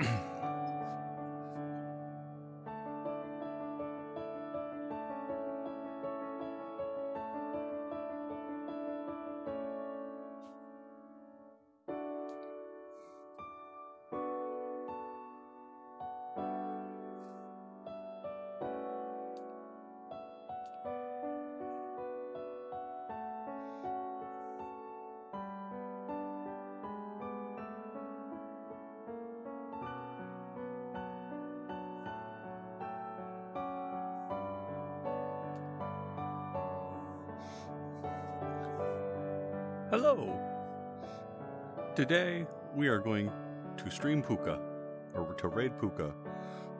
Mm-hmm. Hello! Today we are going to stream Pooka, or to raid Pooka.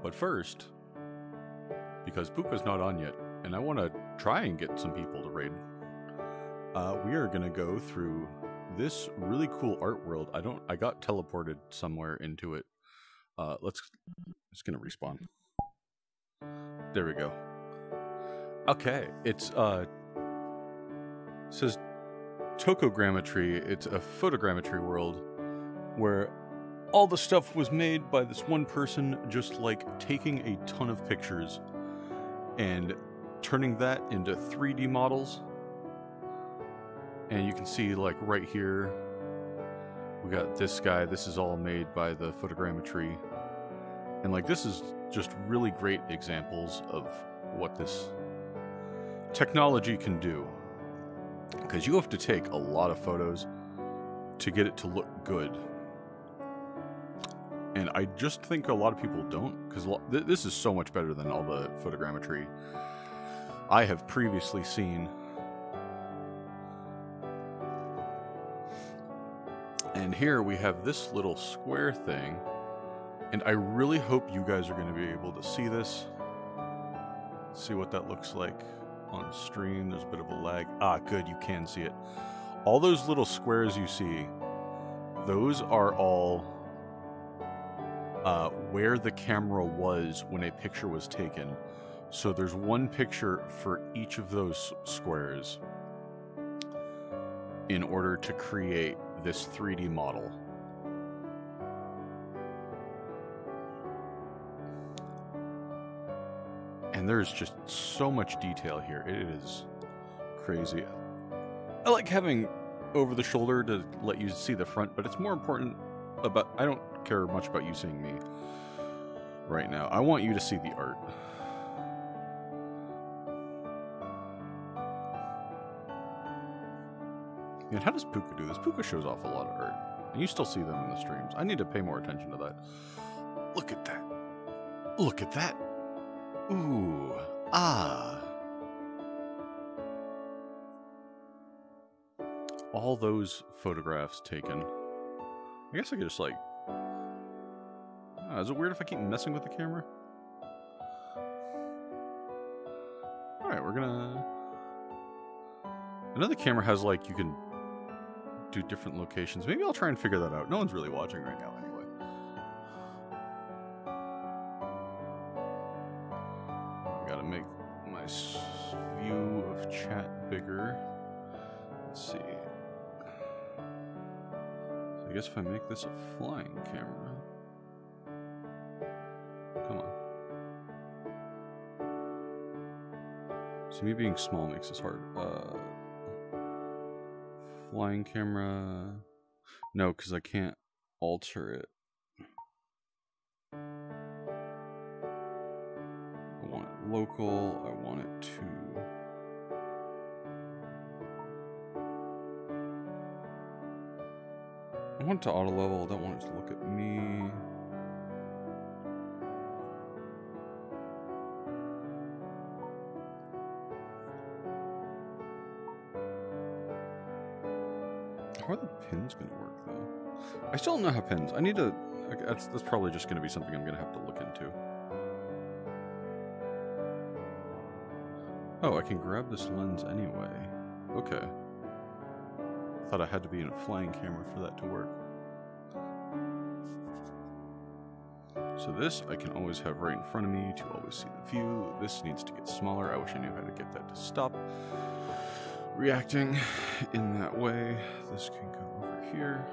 But first, because Pooka's not on yet, and I want to try and get some people to raid, uh, we are going to go through this really cool art world. I don't, I got teleported somewhere into it. Uh, let's, it's going to respawn. There we go. Okay, it's, uh, says tokogrammetry, it's a photogrammetry world where all the stuff was made by this one person just like taking a ton of pictures and turning that into 3D models. And you can see like right here we got this guy. This is all made by the photogrammetry. And like this is just really great examples of what this technology can do because you have to take a lot of photos to get it to look good. And I just think a lot of people don't, because th this is so much better than all the photogrammetry I have previously seen. And here we have this little square thing, and I really hope you guys are going to be able to see this, see what that looks like on stream. There's a bit of a lag. Ah, good, you can see it. All those little squares you see, those are all uh, where the camera was when a picture was taken. So there's one picture for each of those squares in order to create this 3D model. And there's just so much detail here. It is crazy. I like having over the shoulder to let you see the front, but it's more important about I don't care much about you seeing me right now. I want you to see the art. And how does Pooka do this? Pooka shows off a lot of art. And you still see them in the streams. I need to pay more attention to that. Look at that. Look at that. Ooh. Ah. All those photographs taken. I guess I could just like... Oh, is it weird if I keep messing with the camera? Alright, we're gonna... Another camera has like, you can do different locations. Maybe I'll try and figure that out. No one's really watching right now I guess if I make this a flying camera. Come on. So me being small makes this hard. Uh, flying camera. No, because I can't alter it. I want it. local. I want it to... I want it to auto level. I don't want it to look at me. How are the pins to work, though? I still don't know how pins... I need to... That's, that's probably just to be something I'm to have to look into. Oh, I can grab this lens anyway. Okay. Thought I had to be in a flying camera for that to work. So this I can always have right in front of me to always see the view. This needs to get smaller. I wish I knew how to get that to stop reacting in that way. This can go over here.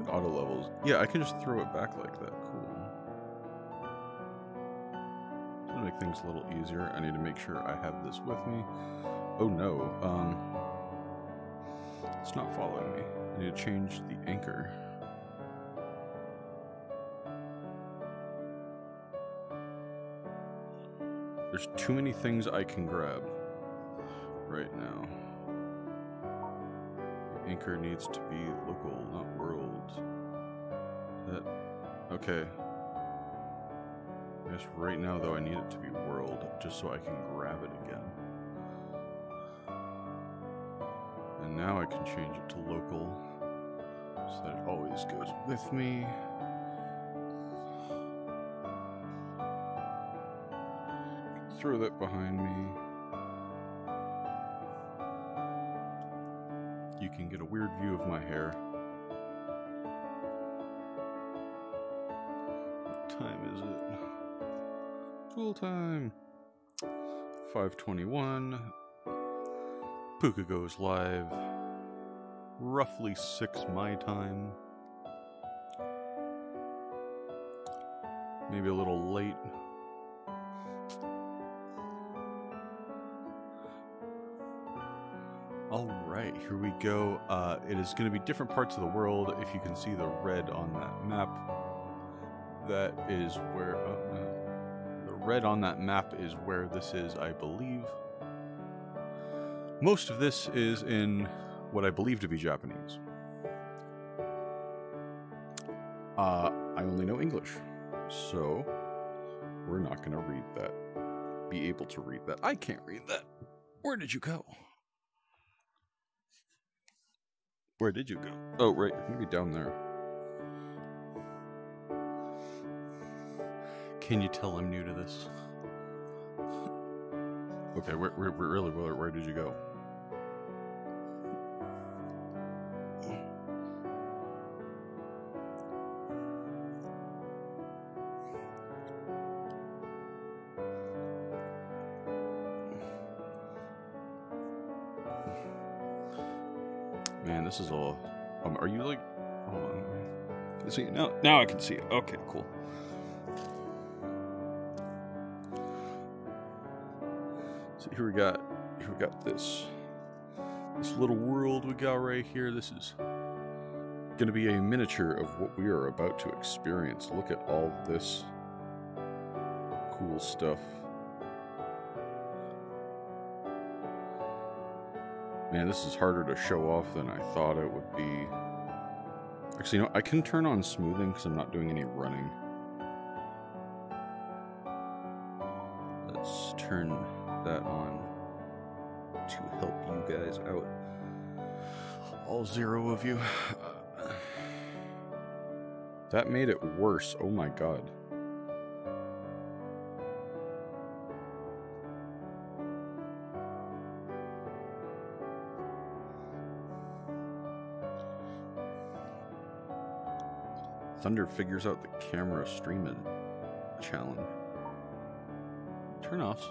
It auto levels. Yeah, I can just throw it back like that. Cool. To make things a little easier, I need to make sure I have this with me. Oh no, um, it's not following me. I need to change the anchor. There's too many things I can grab right now. Anchor needs to be local, not world. That okay. I guess right now though I need it to be world just so I can grab it again. Now I can change it to local so that it always goes with me. throw that behind me. You can get a weird view of my hair. What time is it? Tool time. 521. Pooka goes live. Roughly 6 my time. Maybe a little late. All right, here we go. Uh, it is going to be different parts of the world. If you can see the red on that map, that is where. Oh, no. The red on that map is where this is, I believe. Most of this is in what I believe to be Japanese. Uh, I only know English, so we're not going to read that. Be able to read that. I can't read that. Where did you go? Where did you go? Oh, right. You're going to be down there. Can you tell I'm new to this? Okay, where, where, where really, where, where did you go? This is all. Um, are you like? Hold on. See now. Now I can see it. Okay, cool. So here we got. Here we got this. This little world we got right here. This is going to be a miniature of what we are about to experience. Look at all this cool stuff. Man, this is harder to show off than I thought it would be. Actually, you know, I can turn on smoothing because I'm not doing any running. Let's turn that on to help you guys out. All zero of you. Uh, that made it worse. Oh my god. Thunder figures out the camera streaming challenge. Turn offs.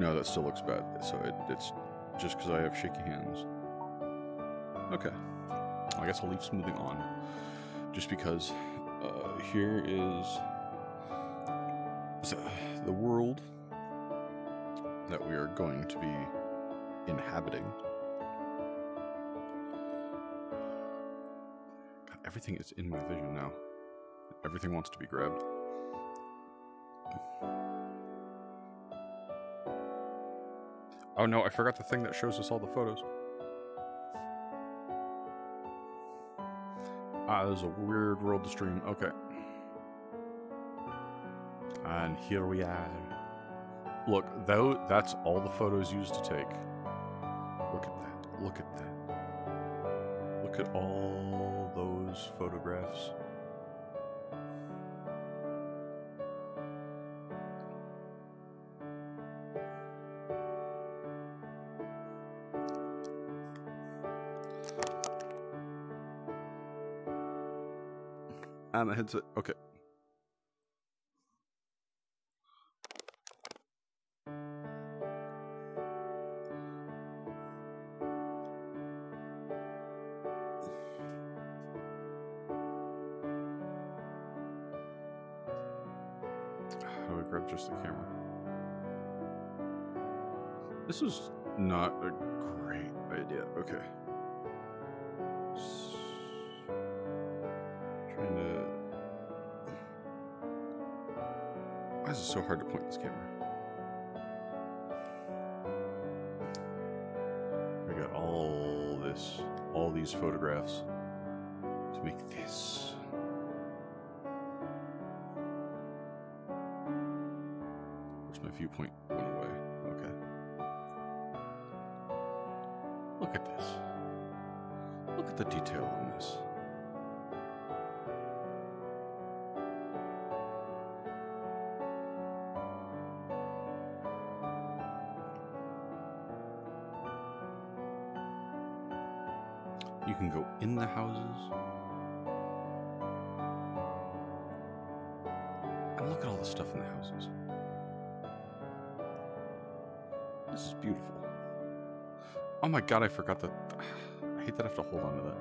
No, that still looks bad. So it, it's just because I have shaky hands. Okay. I guess I'll leave smoothing on. Just because uh, here is the world that we are going to be inhabiting. Everything is in my vision now. Everything wants to be grabbed. Oh no, I forgot the thing that shows us all the photos. Ah, there's a weird world to stream. Okay. And here we are. Look, though that's all the photos used to take. Look at that. Look at that. Look at all those photographs. And the headset. Okay. This is not a great idea. Okay. Trying to. Why is it so hard to point this camera? We got all this, all these photographs to make this. Viewpoint? The detail on this. You can go in the houses. And look at all the stuff in the houses. This is beautiful. Oh my god, I forgot that. I hate that I have to hold on to that.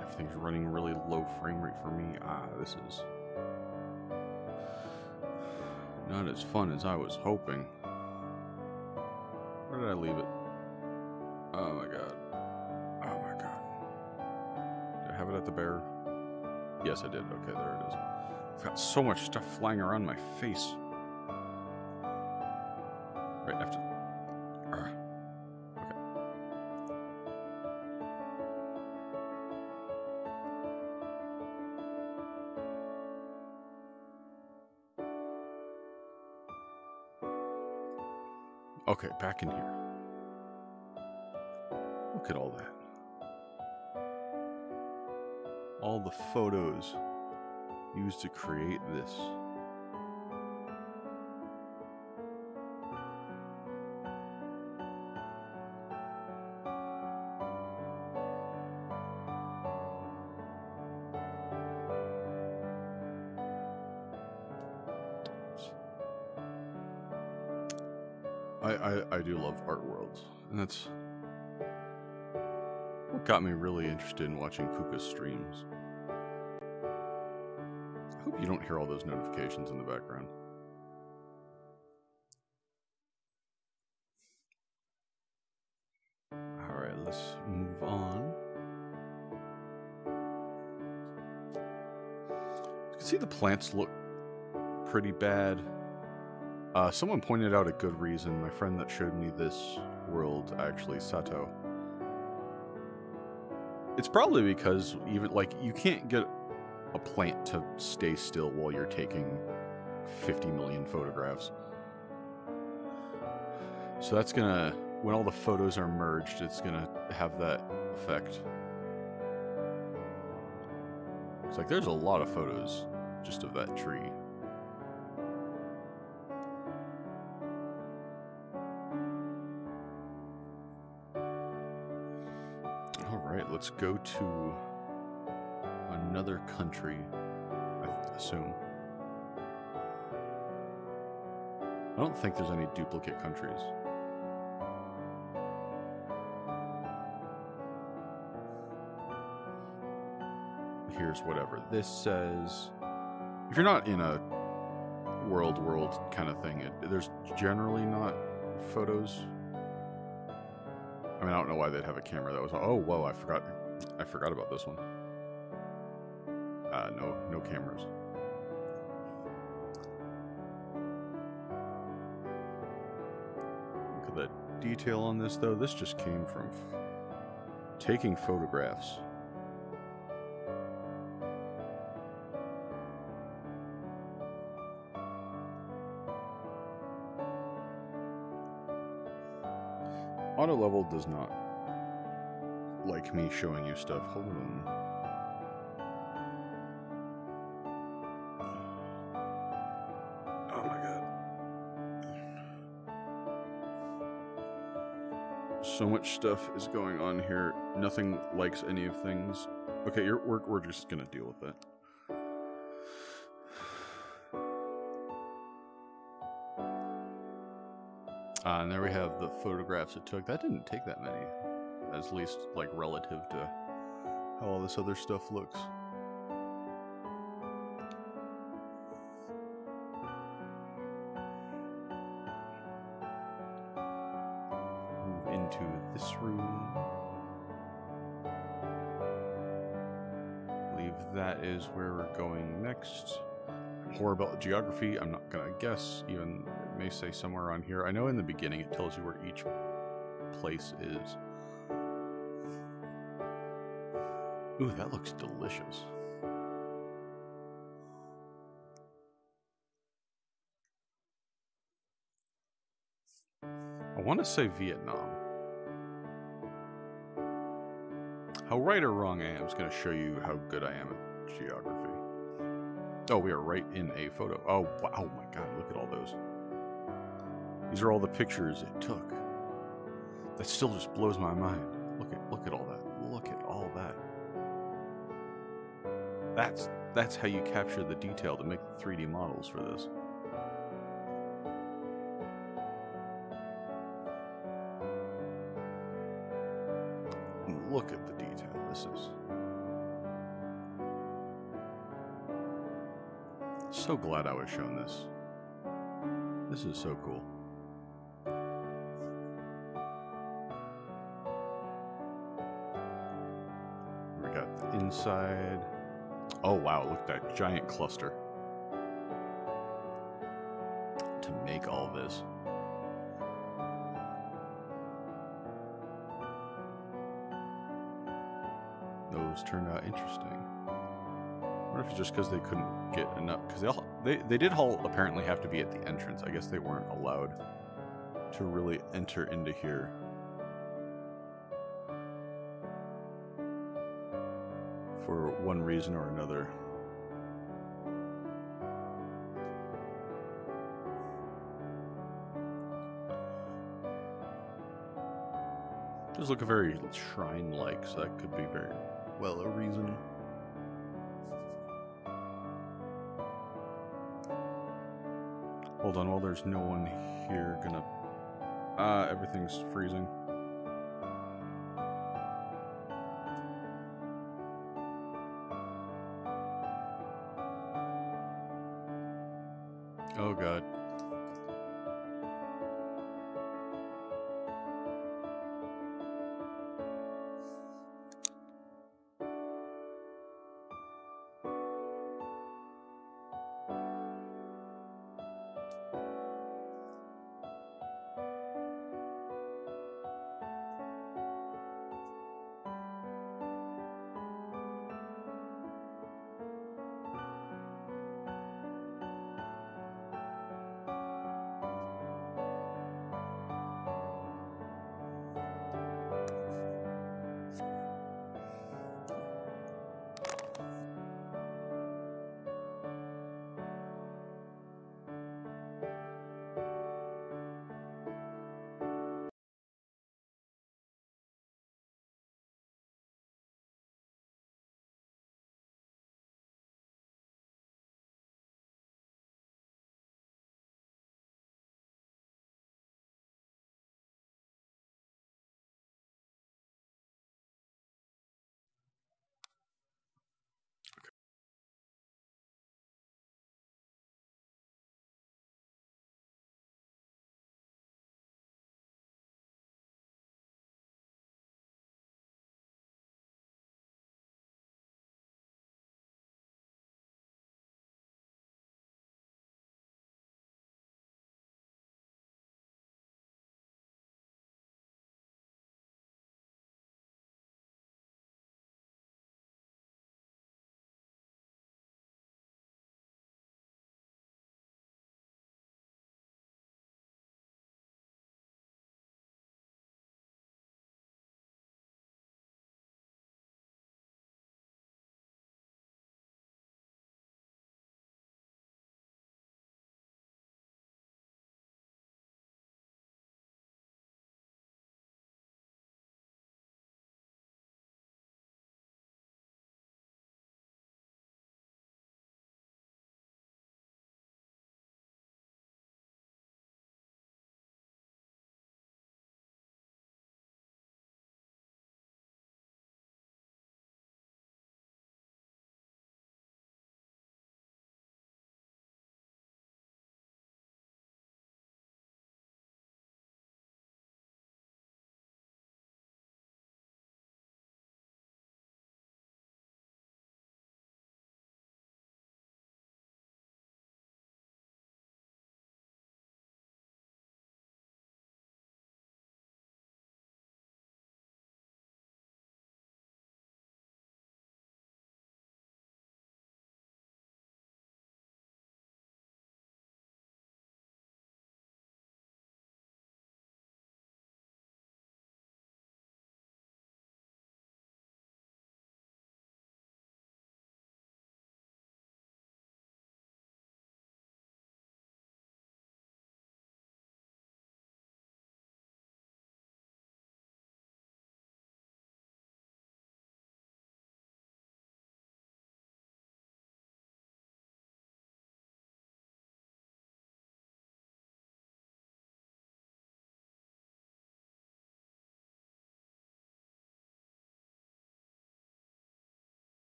Everything's running really low frame rate for me. Ah, this is not as fun as I was hoping. Where did I leave it? Oh my god. Oh my god. Did I have it at the bear? Yes, I did. Okay, there it is. I've got so much stuff flying around my face. Right after. Okay. Okay, back in here. Look at all that. All the photos used to create this. I, I, I do love art worlds, and that's what got me really interested in watching Pooka's streams. You don't hear all those notifications in the background. Alright, let's move on. You can see the plants look pretty bad. Uh, someone pointed out a good reason. My friend that showed me this world, actually, Sato. It's probably because even like you can't get a plant to stay still while you're taking 50 million photographs. So that's gonna when all the photos are merged, it's gonna have that effect. It's like there's a lot of photos just of that tree. All right, let's go to another country, I assume. I don't think there's any duplicate countries. Here's whatever this says. If you're not in a world world kind of thing, it, there's generally not photos I mean, I don't know why they'd have a camera that was. Oh, whoa! I forgot. I forgot about this one. Uh, no, no cameras. Look at the detail on this, though. This just came from taking photographs. Auto level does not like me showing you stuff. Hold on. So much stuff is going on here. Nothing likes any of things. Okay, you're, we're, we're just gonna deal with that. Uh, and there we have the photographs it took. That didn't take that many. as least like relative to how all this other stuff looks. Where we're going next. Horrible geography, I'm not gonna guess, even it may say somewhere on here. I know in the beginning it tells you where each place is. Ooh, that looks delicious. I want to say Vietnam. How right or wrong I am is going to show you how good I am at geography. Oh, we are right in a photo. Oh, wow. oh my god, look at all those. These are all the pictures it took. That still just blows my mind. Look at look at all that. Look at all that. That's that's how you capture the detail to make the 3D models for this. Look at the so glad I was shown this. This is so cool. We got the inside. Oh wow, look at that giant cluster. To make all this. Those turned out interesting. Just because they couldn't get enough. Because they, all, they they did all apparently have to be at the entrance. I guess they weren't allowed to really enter into here. For one reason or another. Does look very shrine-like, so that could be very well a reason. Hold on, while there's no one here, gonna... Uh, everything's freezing.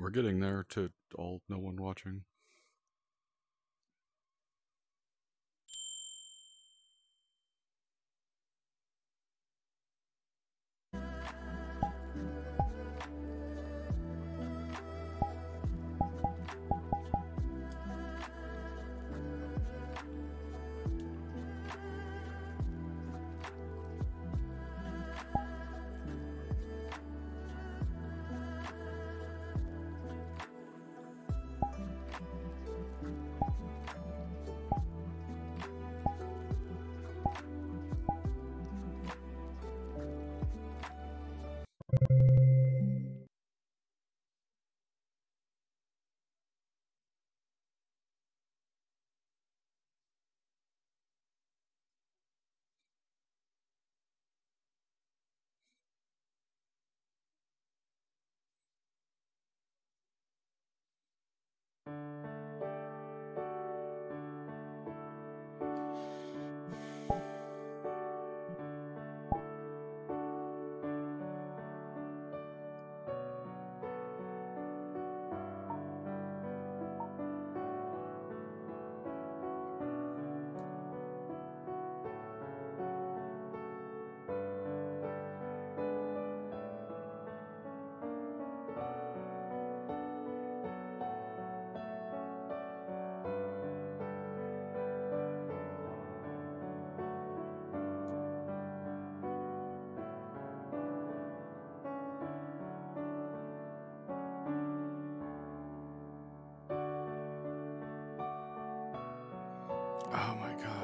We're getting there to all no one watching. Oh my god.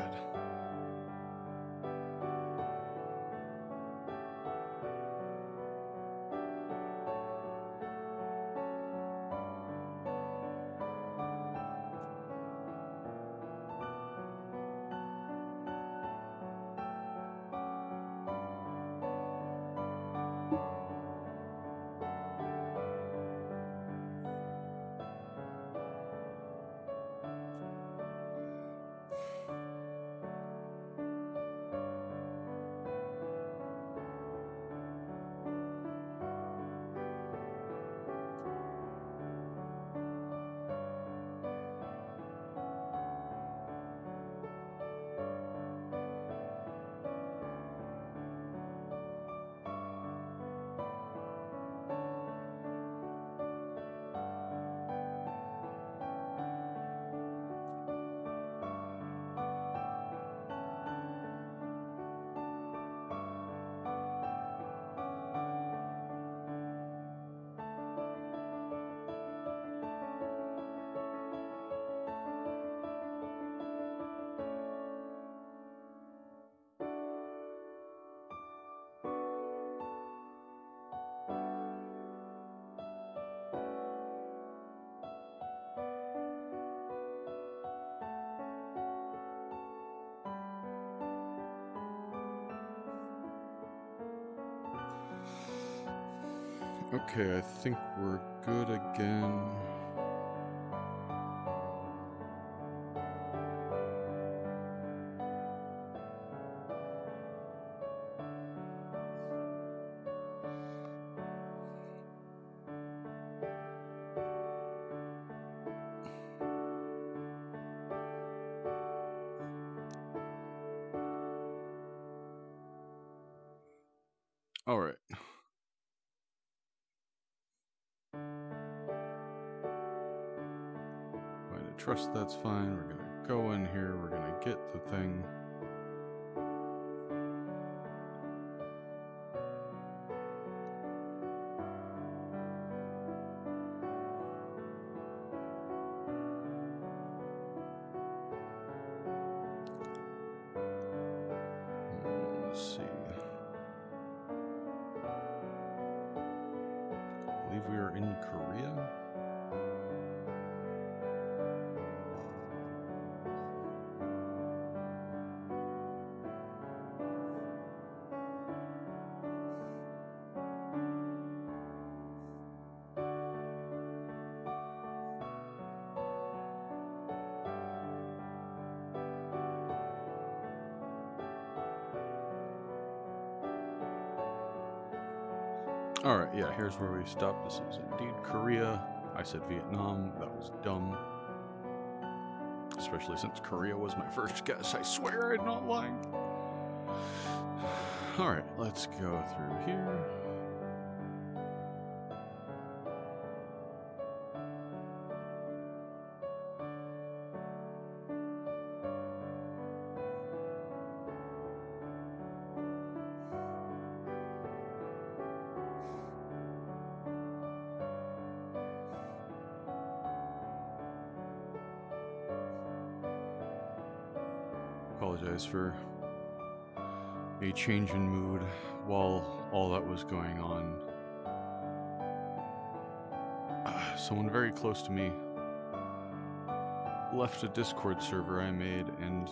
Okay, I think we're good again. Trust, that's fine. We're gonna go in here, we're gonna get the thing. Here's where we stop. This is indeed Korea. I said Vietnam. That was dumb. Especially since Korea was my first guess. I swear I'm not lying. Alright, let's go through here. For a change in mood while all that was going on. Someone very close to me left a Discord server I made, and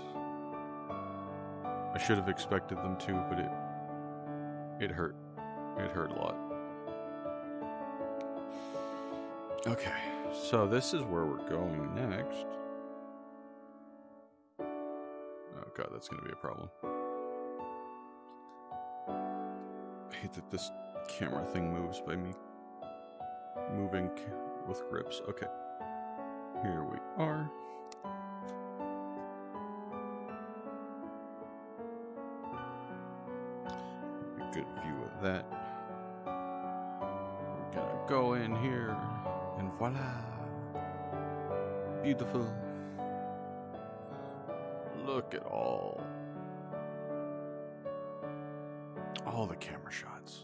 I should have expected them to, but it it hurt. It hurt a lot. Okay, so this is where we're going next. That's going to be a problem. I hate that this camera thing moves by me moving with grips. Okay. Here we are. Good view of that. We're gonna go in here and voila. Beautiful. Look at all. All the camera shots.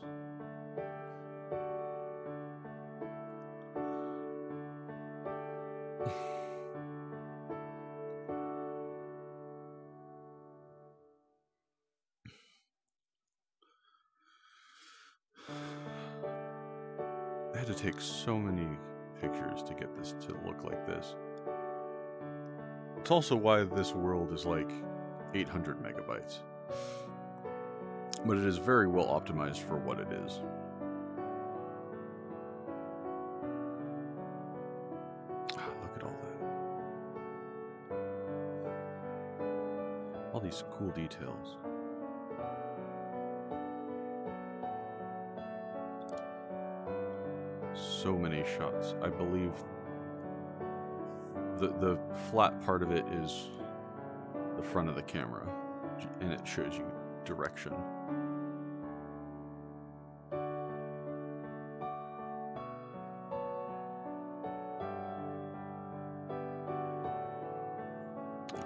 It's also why this world is like 800 megabytes. But it is very well optimized for what it is. Ah, look at all that. All these cool details. So many shots. I believe the the flat part of it is the front of the camera, and it shows you direction.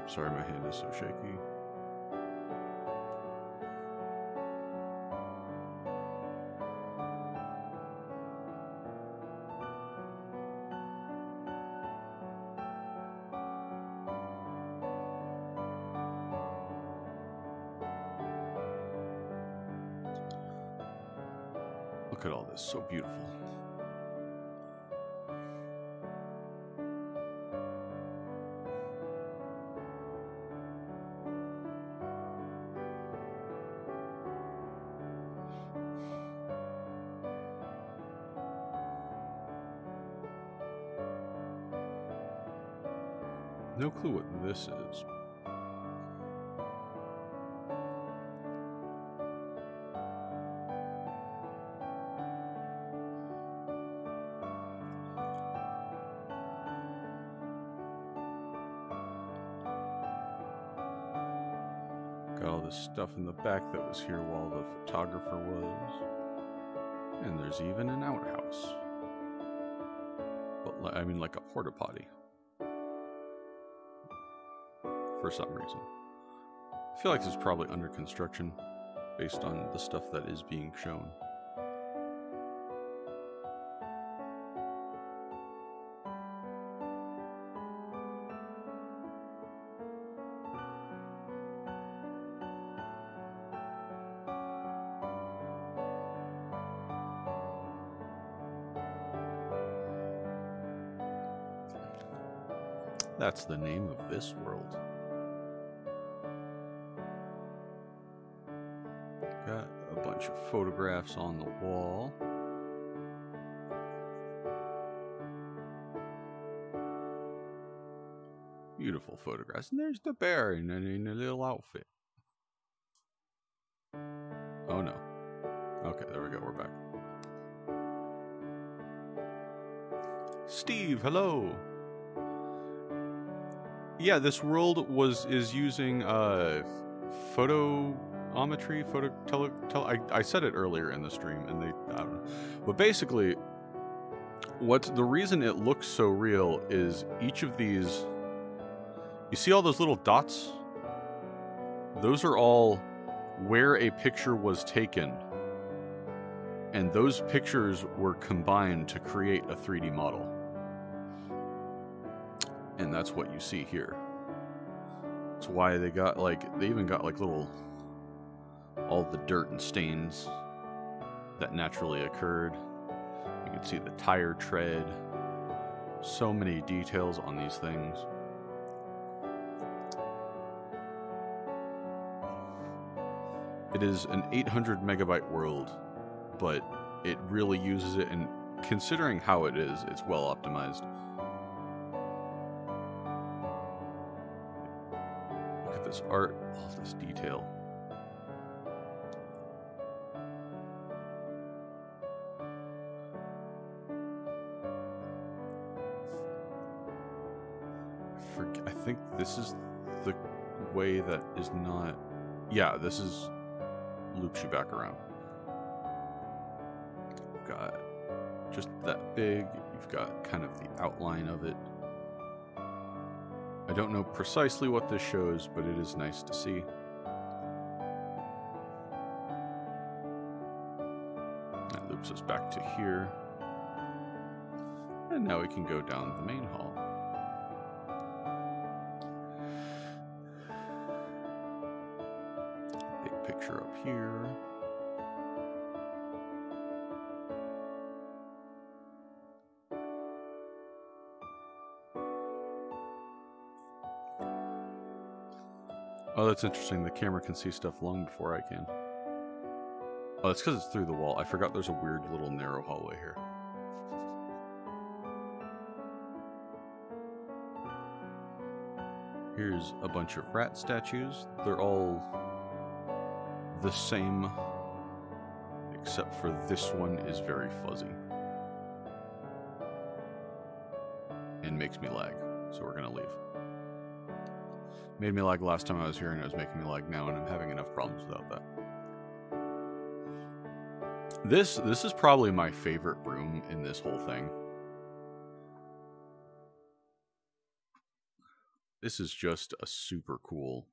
Sorry, my hand is so shaky. Stuff in the back that was here while the photographer was. And there's even an outhouse. But I mean like a porta potty. For some reason. I feel like it's probably under construction based on the stuff that is being shown. That's the name of this world. Got a bunch of photographs on the wall. Beautiful photographs. And there's the bear in in a little outfit. Oh no. Okay, there we go. We're back. Steve, hello. Yeah, this world was is using uh photometry, photo tele, tele I, I said it earlier in the stream and they I don't know. But basically what the reason it looks so real is each of these you see all those little dots? Those are all where a picture was taken. And those pictures were combined to create a 3D model. And that's what you see here. That's why they got like, they even got like little, all the dirt and stains that naturally occurred. You can see the tire tread. So many details on these things. It is an 800 megabyte world, but it really uses it, and considering how it is, it's well optimized. This art, all this detail. I think this is the way that is not... Yeah, this is loops you back around. You've got just that big, you've got kind of the outline of it. I don't know precisely what this shows, but it is nice to see. That loops us back to here. And now we can go down the main hall. Big picture up here. Oh, that's interesting. The camera can see stuff long before I can. Oh, that's because it's through the wall. I forgot there's a weird little narrow hallway here. Here's a bunch of rat statues. They're all the same, except for this one is very fuzzy. And makes me lag, so we're gonna leave. Made me lag last time I was here and it was making me lag now and I'm having enough problems without that. This this is probably my favorite room in this whole thing. This is just a super cool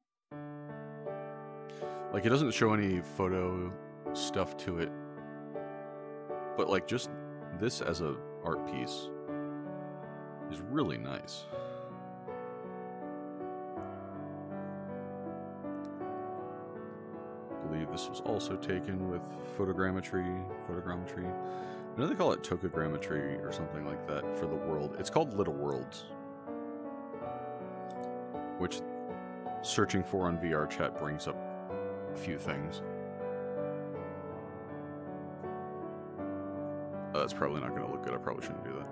like, it doesn't show any photo stuff to it. But, like, just this as a art piece is really nice. This was also taken with photogrammetry, photogrammetry. I know they call it tokogrammetry or something like that for the world. It's called Little Worlds. Which searching for on VR chat brings up a few things. Uh, that's probably not going to look good. I probably shouldn't do that.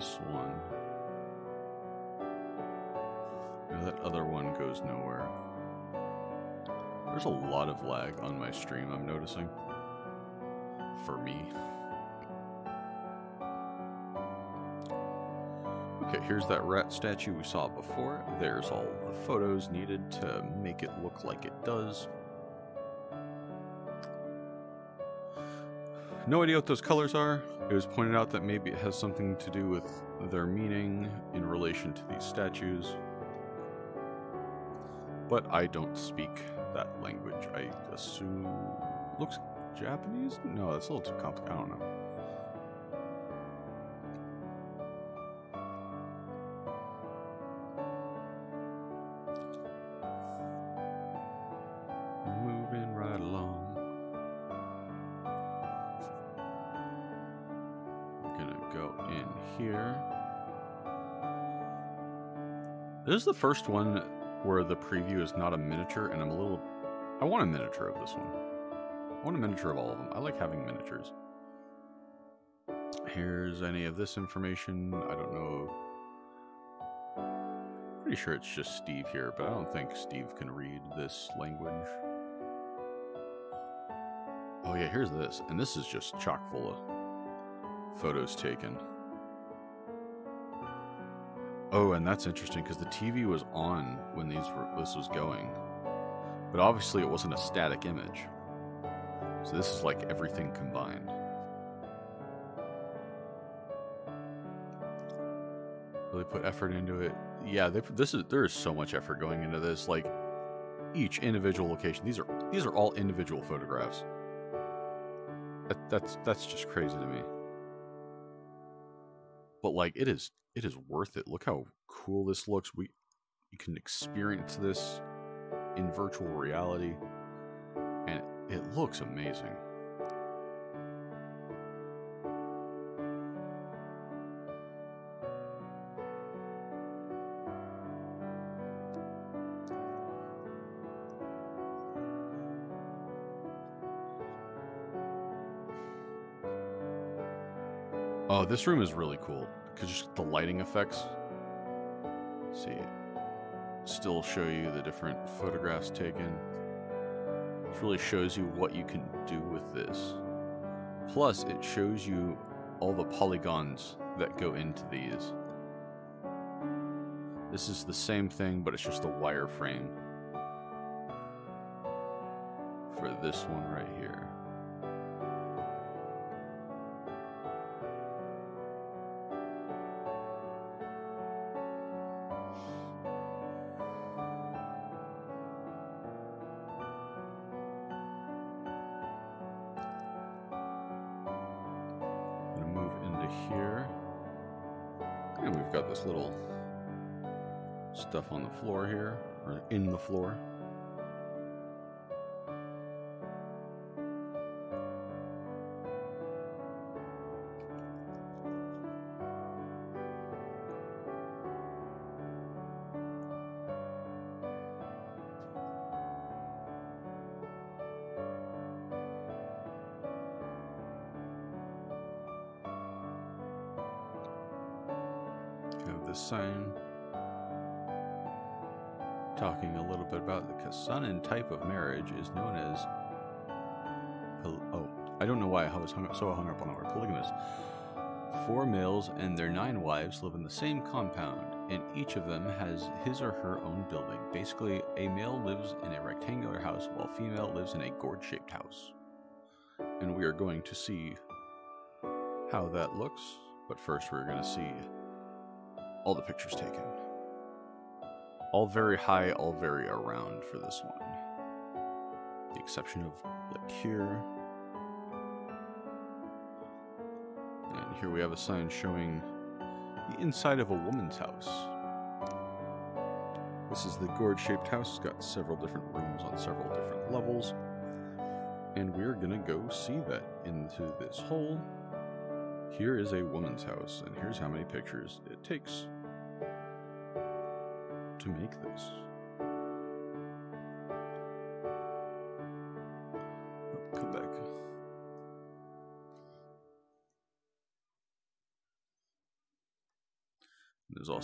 This one. No, that other one goes nowhere. There's a lot of lag on my stream, I'm noticing. For me. Okay, here's that rat statue we saw before. There's all the photos needed to make it look like it does. No idea what those colors are. It was pointed out that maybe it has something to do with their meaning in relation to these statues. But I don't speak that language. I assume looks Japanese? No, that's a little too complicated. I don't know. Is the first one where the preview is not a miniature, and I'm a little... I want a miniature of this one. I want a miniature of all of them. I like having miniatures. Here's any of this information. I don't know pretty sure it's just Steve here, but I don't think Steve can read this language. Oh yeah, here's this. And this is just chock full of photos taken. Oh, and that's interesting because the TV was on when these were, this was going. But obviously it wasn't a static image. So this is like everything combined. Really put effort into it. Yeah, they, this is there is so much effort going into this. Like each individual location. These are these are all individual photographs. That, that's that's just crazy to me. But like it is it is worth it. Look how cool this looks. We you can experience this in virtual reality and it looks amazing. This room is really cool because just the lighting effects. Let's see, still show you the different photographs taken. It really shows you what you can do with this. Plus, it shows you all the polygons that go into these. This is the same thing, but it's just a wireframe for this one right here. Floor here, or in the floor. Type of marriage is known as. Oh, I don't know why I was hung up, so hung up on the word polygamous. Four males and their nine wives live in the same compound, and each of them has his or her own building. Basically, a male lives in a rectangular house while female lives in a gourd shaped house. And we are going to see how that looks, but first we're going to see all the pictures taken. All very high, all very around for this one. The exception of like here. And here we have a sign showing the inside of a woman's house. This is the gourd-shaped house. It's got several different rooms on several different levels. And we're gonna go see that into this hole here is a woman's house, and here's how many pictures it takes to make this.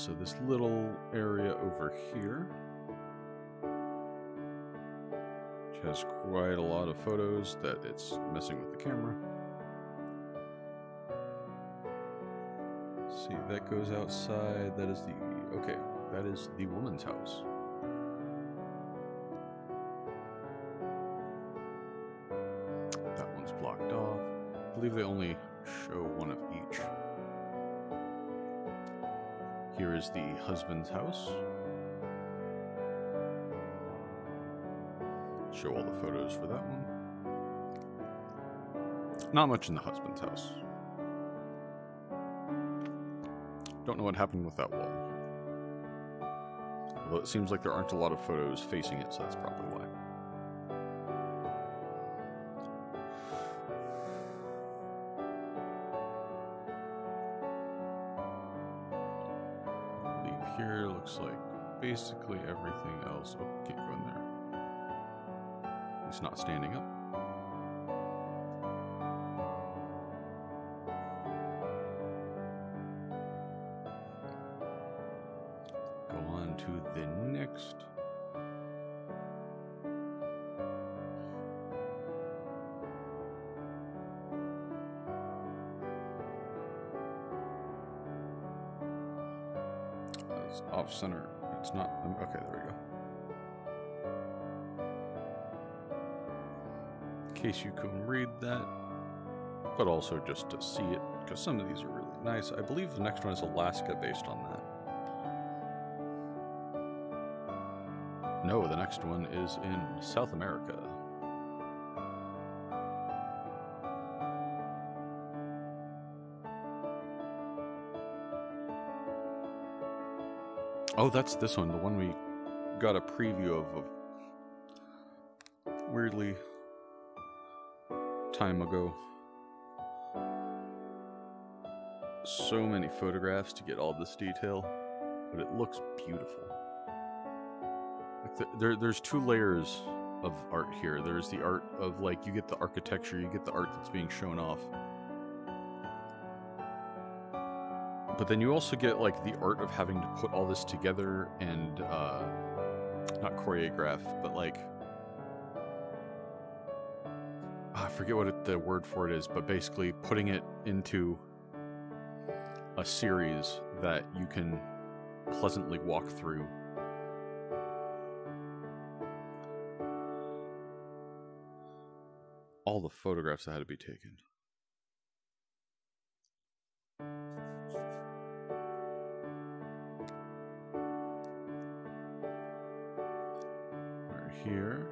Also this little area over here, which has quite a lot of photos that it's messing with the camera. see, that goes outside. That is the. Okay, that is the woman's house. That one's blocked off. I believe they only show one of each. Here is the husband's house. Show all the photos for that one. Not much in the husband's house. Don't know what happened with that wall. Although it seems like there aren't a lot of photos facing it, so that's probably why. Here, looks like basically everything else. Oh, can't go in there. It's not standing up. Go on to the next. Off center. It's not. Okay, there we go. In case you couldn't read that, but also just to see it, because some of these are really nice. I believe the next one is Alaska based on that. No, the next one is in South America. Oh, that's this one, the one we got a preview of, of weirdly time ago. So many photographs to get all this detail, but it looks beautiful. Like the, there, there's two layers of art here. There's the art of like you get the architecture, you get the art that's being shown off. But then you also get like the art of having to put all this together and uh not choreograph, but like I forget what it, the word for it is, but basically putting it into a series that you can pleasantly walk through. All the photographs that had to be taken. Here.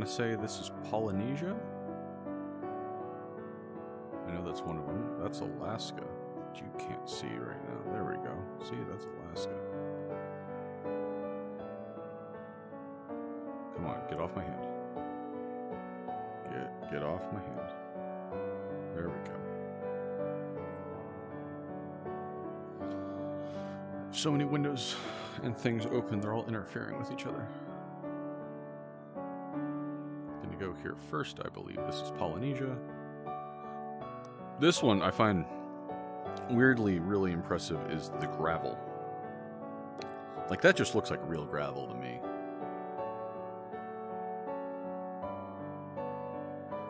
want to say this is Polynesia? I know that's one of them. That's Alaska. That you can't see right now. There we go. See, that's Alaska. Come on, get off my hand. Get get off my hand. There we go. So many windows and things open, they're all interfering with each other. Gonna go here first, I believe. This is Polynesia. This one I find weirdly really impressive is the gravel. Like that just looks like real gravel to me.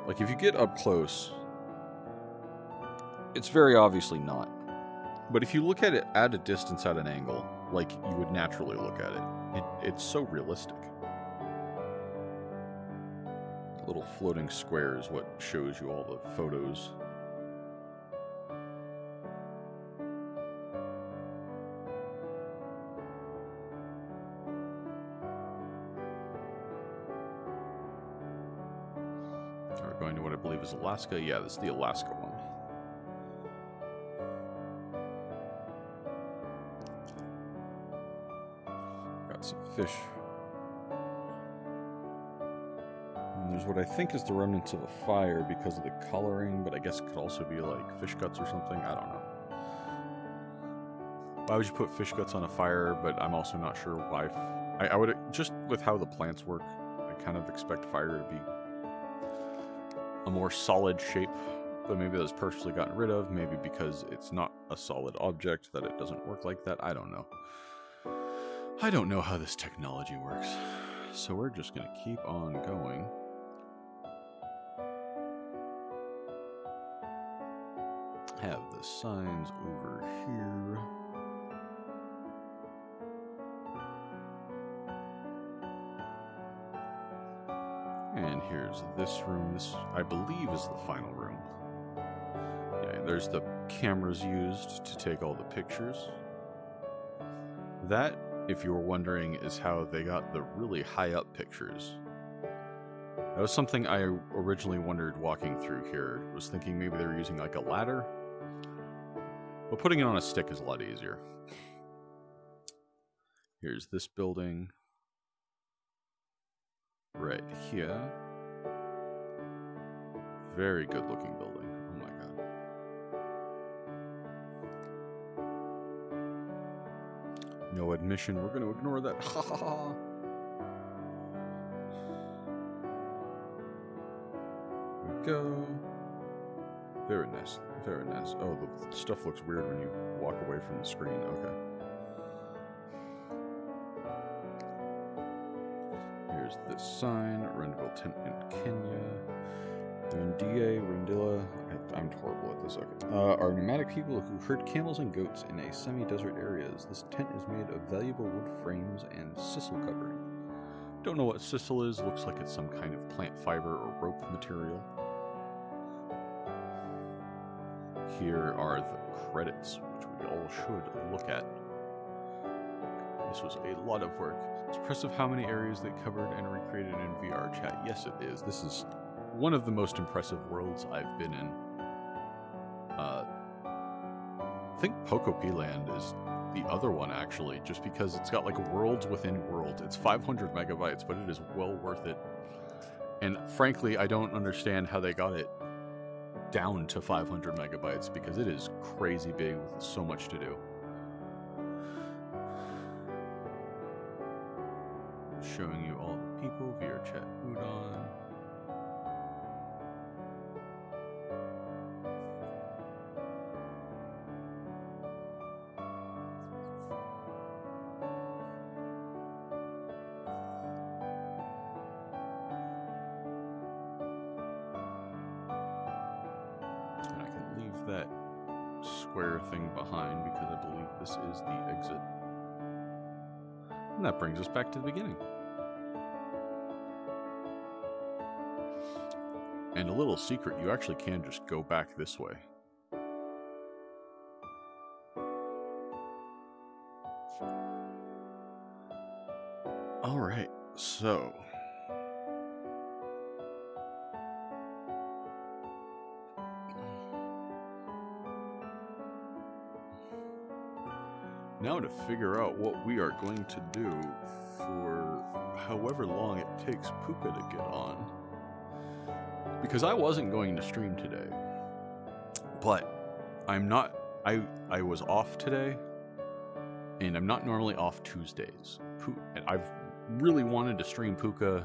Like if you get up close, it's very obviously not. But if you look at it at a distance at an angle, like you would naturally look at it, it it's so realistic. Little floating square is what shows you all the photos. We're going to what I believe is Alaska. Yeah, this is the Alaska one. Fish. And there's what I think is the remnants of a fire because of the coloring, but I guess it could also be like fish guts or something. I don't know. Why would you put fish guts on a fire? But I'm also not sure why. I, I would just with how the plants work, I kind of expect fire to be a more solid shape, but maybe that's purposely gotten rid of. Maybe because it's not a solid object that it doesn't work like that. I don't know. I don't know how this technology works. So we're just going to keep on going. Have the signs over here. And here's this room. This, I believe, is the final room. Yeah, there's the cameras used to take all the pictures. That, if you were wondering, is how they got the really high up pictures. That was something I originally wondered walking through here. Was thinking maybe they were using like a ladder. But putting it on a stick is a lot easier. Here's this building. Right here. Very good looking building. No admission. We're going to ignore that. Ha ha ha. Go. Very nice. Very nice. Oh, the stuff looks weird when you walk away from the screen. Okay. Here's this sign, Rendeville Tent in Kenya. Rundilla, I, am horrible at this. Okay. Uh, are nomadic people who herd camels and goats in a semi-desert areas. This tent is made of valuable wood frames and sisal covering. Don't know what sisal is. Looks like it's some kind of plant fiber or rope material. Here are the credits, which we all should look at. This was a lot of work. It's impressive how many areas they covered and recreated in VR chat. Yes, it is. This is one of the most impressive worlds I've been in. Think Poco Land is the other one actually, just because it's got like worlds within worlds. It's 500 megabytes, but it is well worth it. And frankly, I don't understand how they got it down to 500 megabytes because it is crazy big with so much to do. Showing you all the people, VRChat Udon. Brings us back to the beginning. And a little secret, you actually can just go back this way. Alright, so... figure out what we are going to do for however long it takes Pooka to get on. Because I wasn't going to stream today. But I'm not I I was off today and I'm not normally off Tuesdays. And I've really wanted to stream Pooka,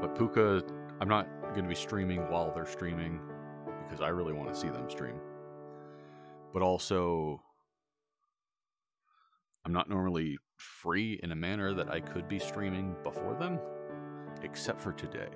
but Pooka I'm not going to be streaming while they're streaming because I really want to see them stream. But also I'm not normally free in a manner that I could be ah. streaming before them, except for today.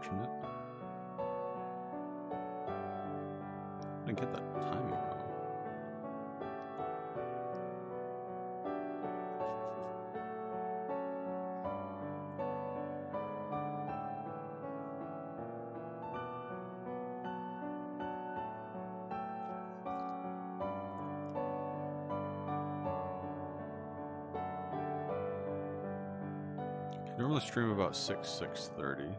Unfortunate. I get that timing wrong. I normally stream about 6, 6.30.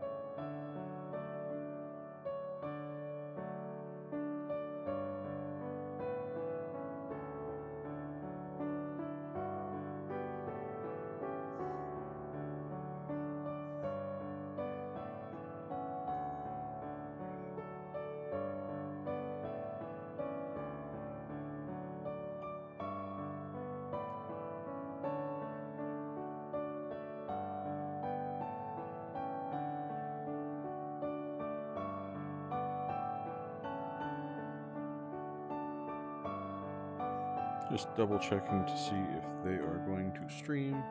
Just double checking to see if they are going to stream.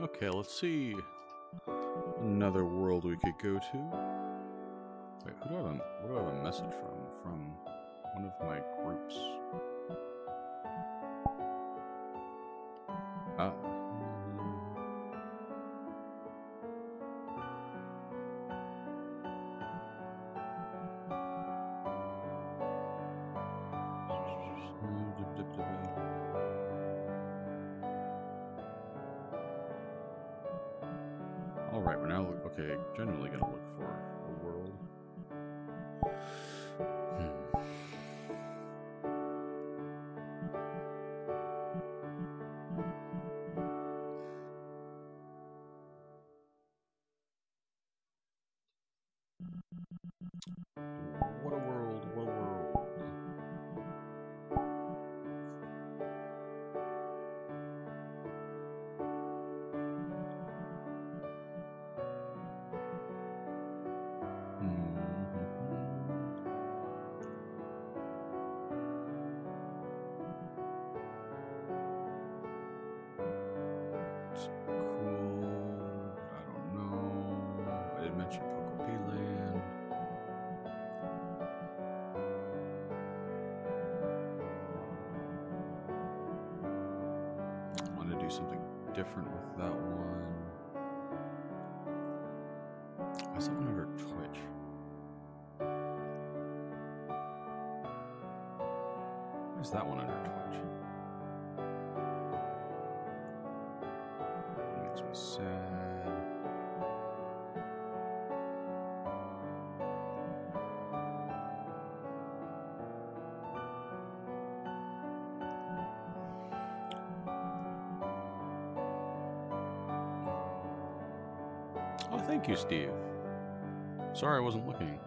Okay, let's see. Another world we could go to. Wait, who do I have a, do I have a message from? From one of my groups. Steve. Sorry I wasn't looking.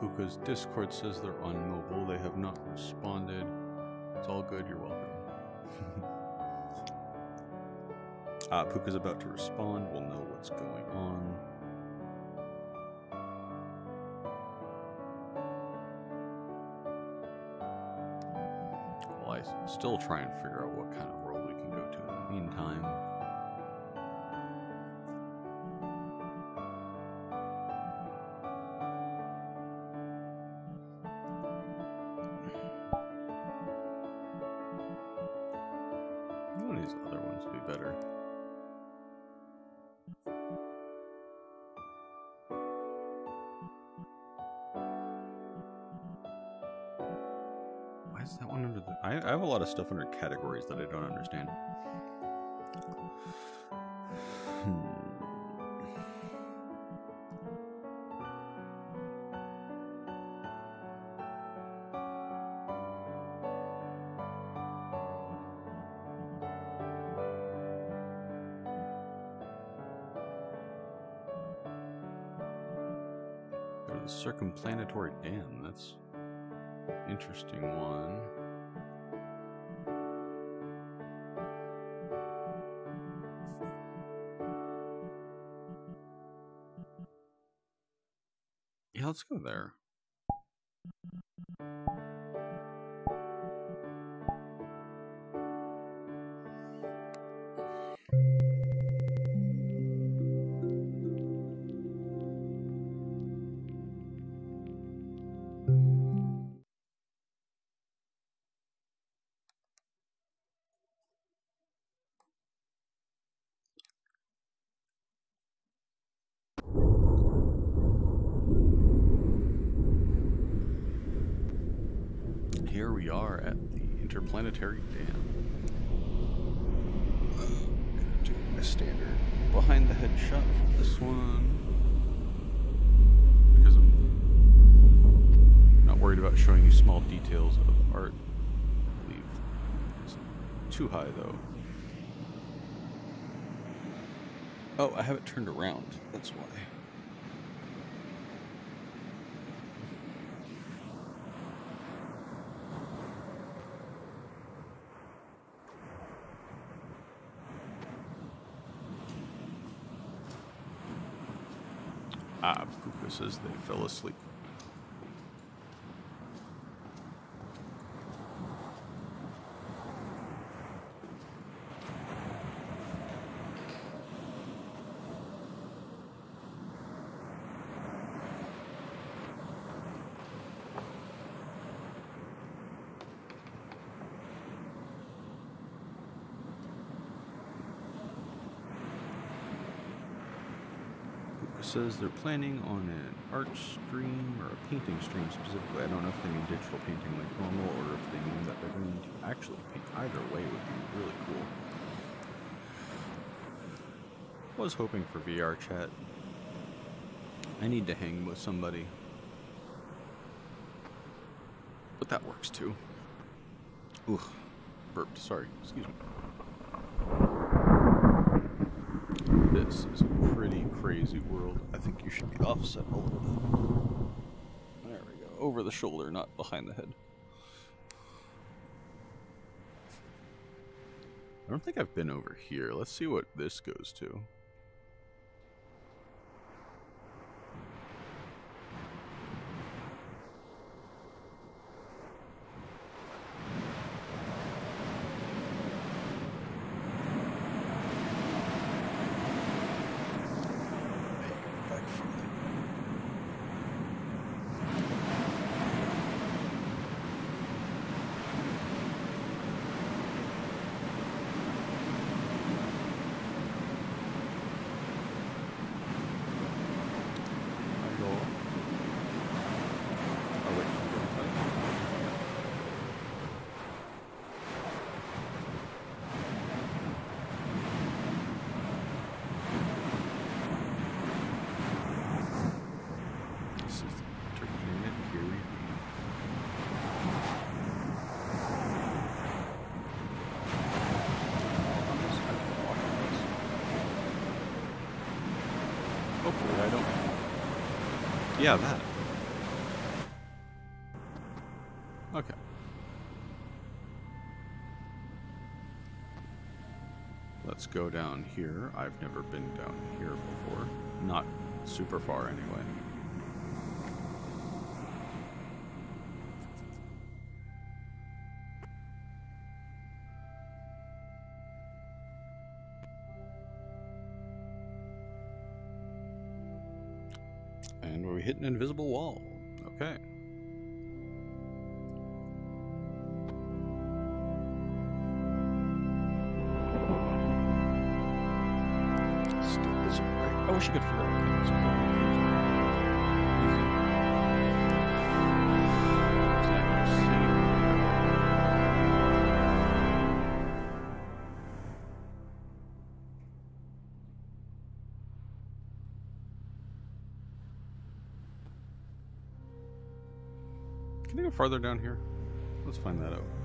Pooka's Discord says they're on mobile. They have not responded. It's all good. You're welcome. uh, Pooka's about to respond. We'll know what's going on. Still try and figure out what kind of world we can go to in the meantime. Lot of stuff under categories that I don't understand. Hmm. Circumplanetary dam. That's interesting one. Let's go there. Turned around. That's why. Ah, Pooka says they fell asleep. Pooka says they're planning on an art stream or a painting stream specifically. I don't know if they mean digital painting like normal or if they mean that they're going to actually paint. Either way would be really cool. Was hoping for VRChat. I need to hang with somebody. But that works too. Ooh, burped. Sorry. Excuse me. This is a pretty crazy world. I think you should be offset a little bit. There we go. Over the shoulder, not behind the head. I don't think I've been over here. Let's see what this goes to. Back from the- I go. Oh wait, I'm going inside. This is Turkana Gary Hopefully I don't. Yeah, that. Okay. Let's go down here. I've never been down here before. Not super far anyway. And we hit an invisible wall. Okay. Farther down here? Let's find that out.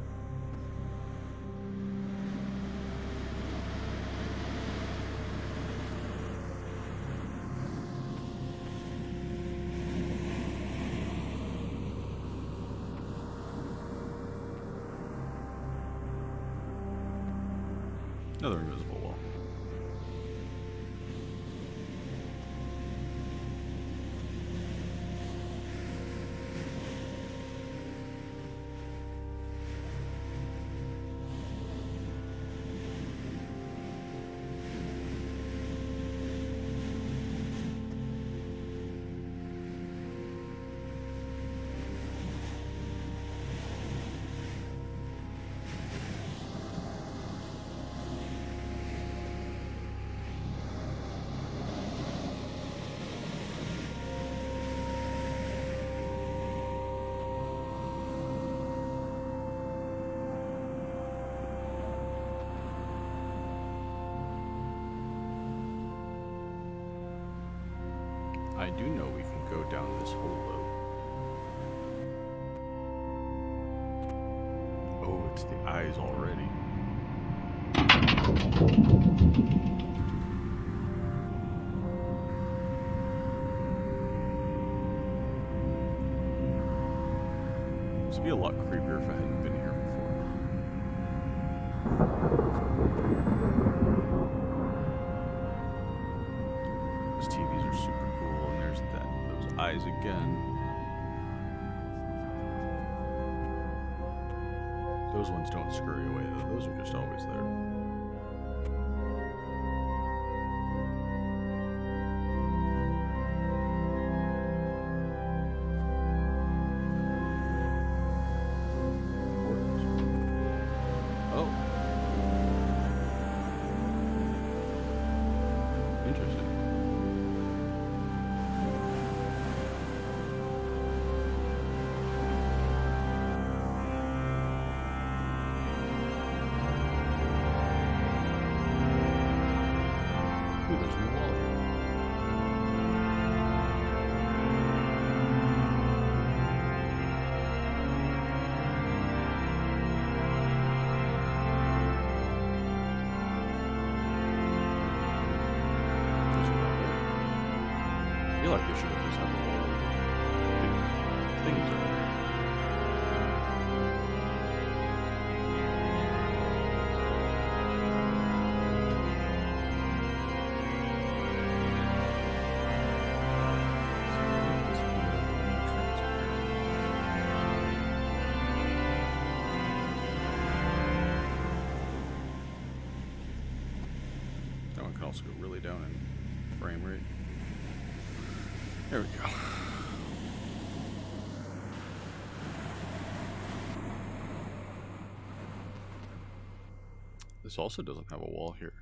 Also doesn't have a wall here.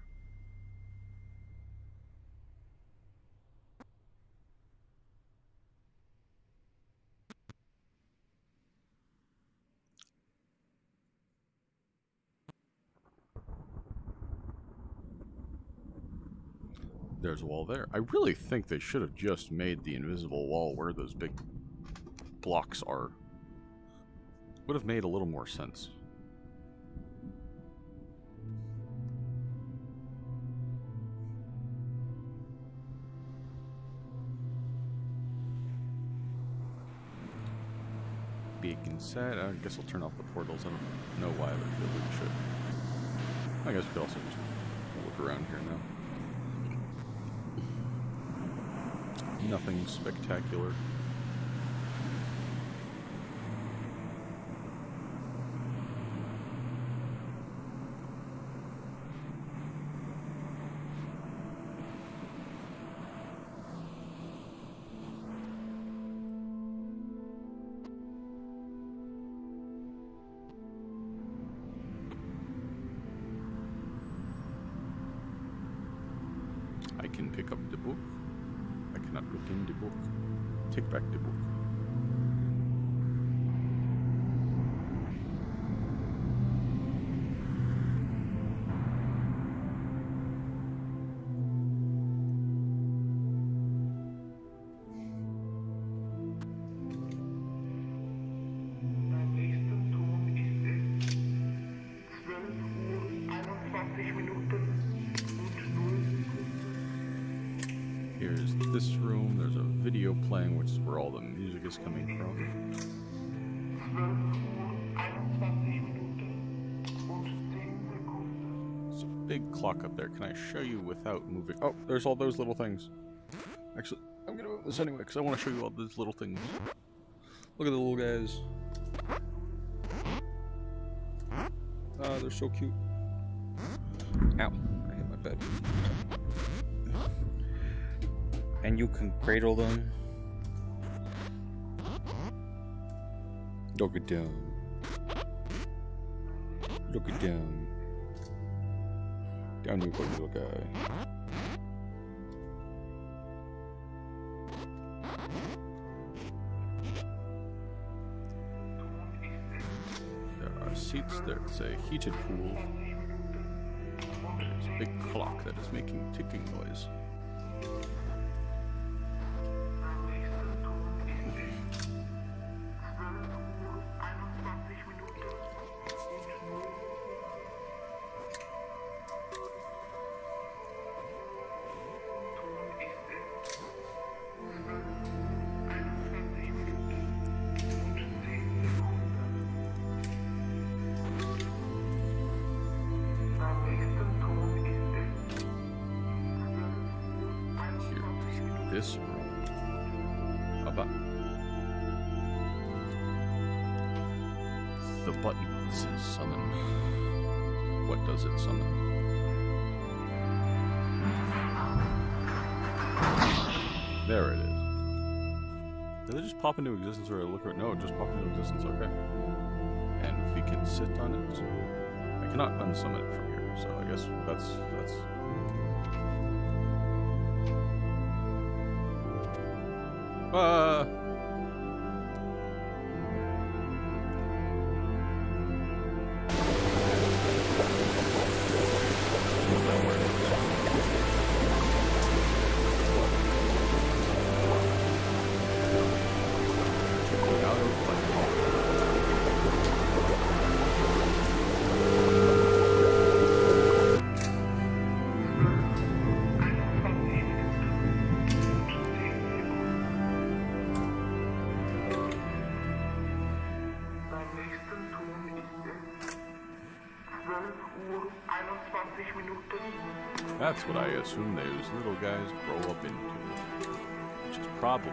There's a wall there. I really think they should have just made the invisible wall where those big blocks are. Would have made a little more sense. Set. I guess I'll turn off the portals. I don't know why, but I feel like we should. I guess we could also just look around here now. Nothing spectacular. Clock up there. Can I show you without moving? Oh, there's all those little things. Actually, I'm gonna move this anyway because I want to show you all those little things. Look at the little guys. Ah, they're so cute. Ow, I hit my bed. And you can cradle them. Look it down. Look it down. Down you go, little guy. There are seats. There's a heated pool. There's a big clock that is making ticking noise. Pop into existence or look at No, just popped into existence, okay. And if we can sit on it, I cannot unsummon it from here, so I guess that's that's That's what I assume those little guys grow up into. Which is probably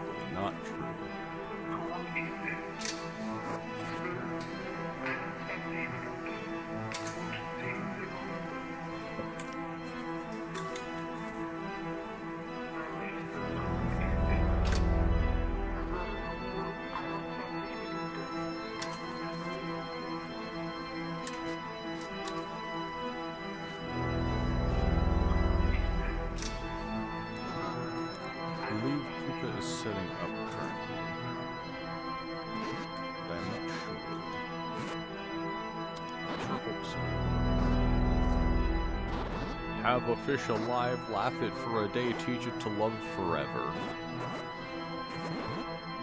Have a fish alive, laugh it for a day, teach it to love forever.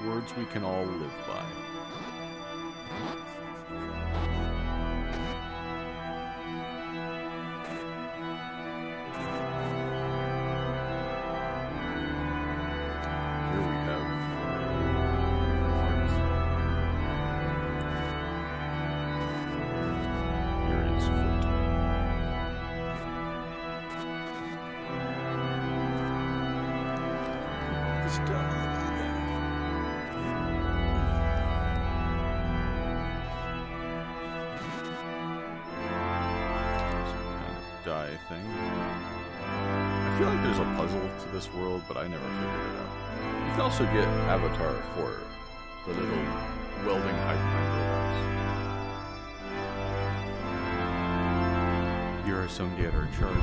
Words we can all live by. Code.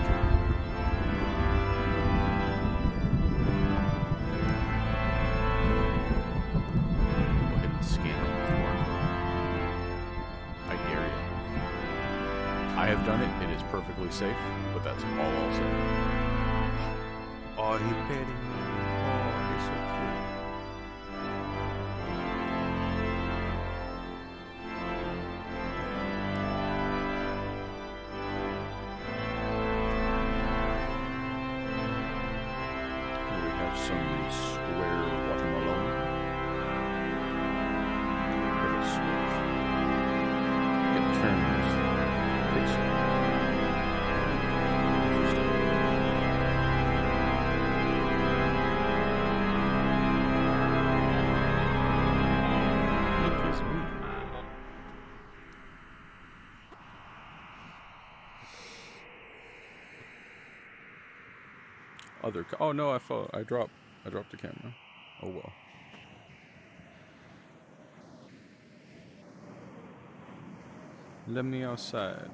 I you. Have done it. It is perfectly safe, but that's all I'll say. Oh, he petting me. Other. Oh no! I fell. I dropped. I dropped the camera. Oh well. Let me outside.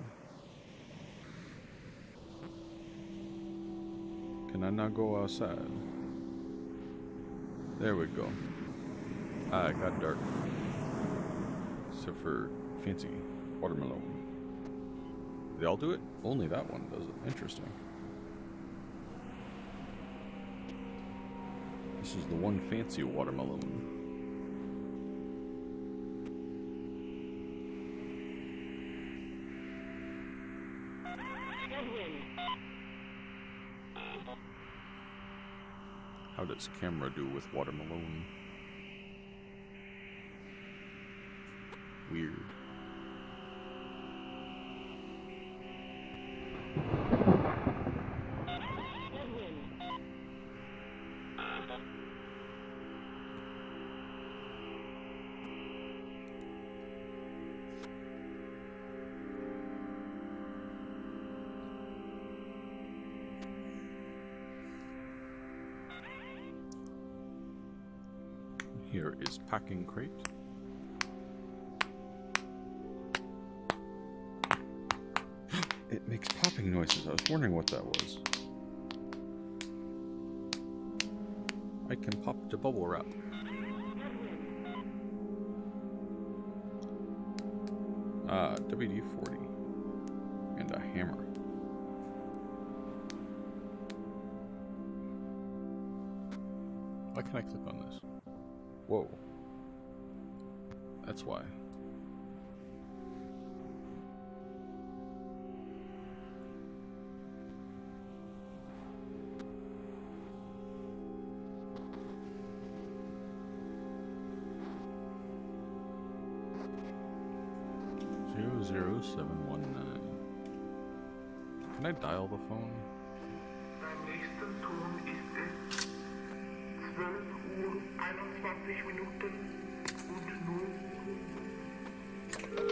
Can I not go outside? There we go. Ah, it got dark. Except for fancy watermelon. They all do it? Only that one does it. Interesting. This is the one fancy watermelon. How does camera do with watermelon? Packing crate. It makes popping noises. I was wondering what that was. I can pop the bubble wrap. Ah, WD-40. And a hammer. Why can I click on this? Whoa. That's why. Zero zero seven one nine. Can I dial the phone? Ist es 12 Uhr 21 Minuten Thank you.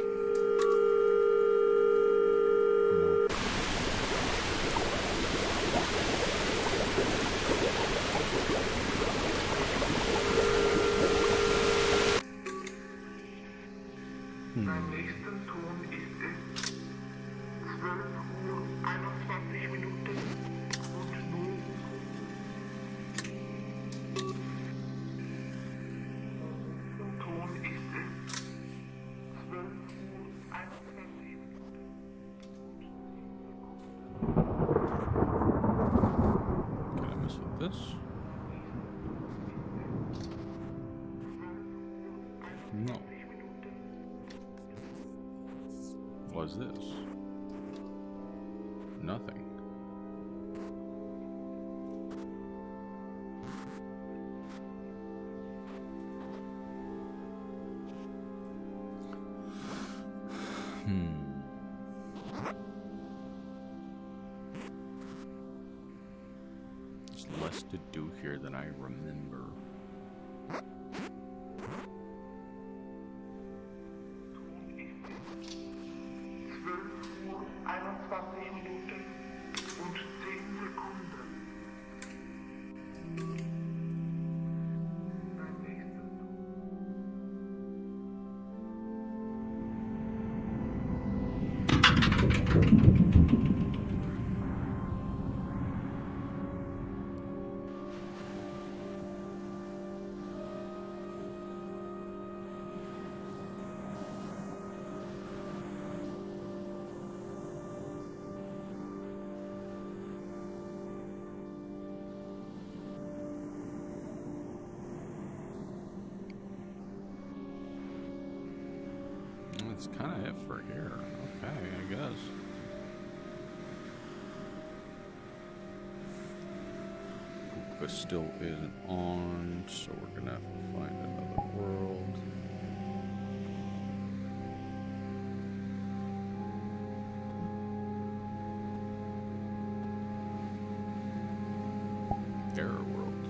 Less to do here than I remember. For here. Okay, I guess. Pooka still isn't on, so we're gonna have to find another world. Error world.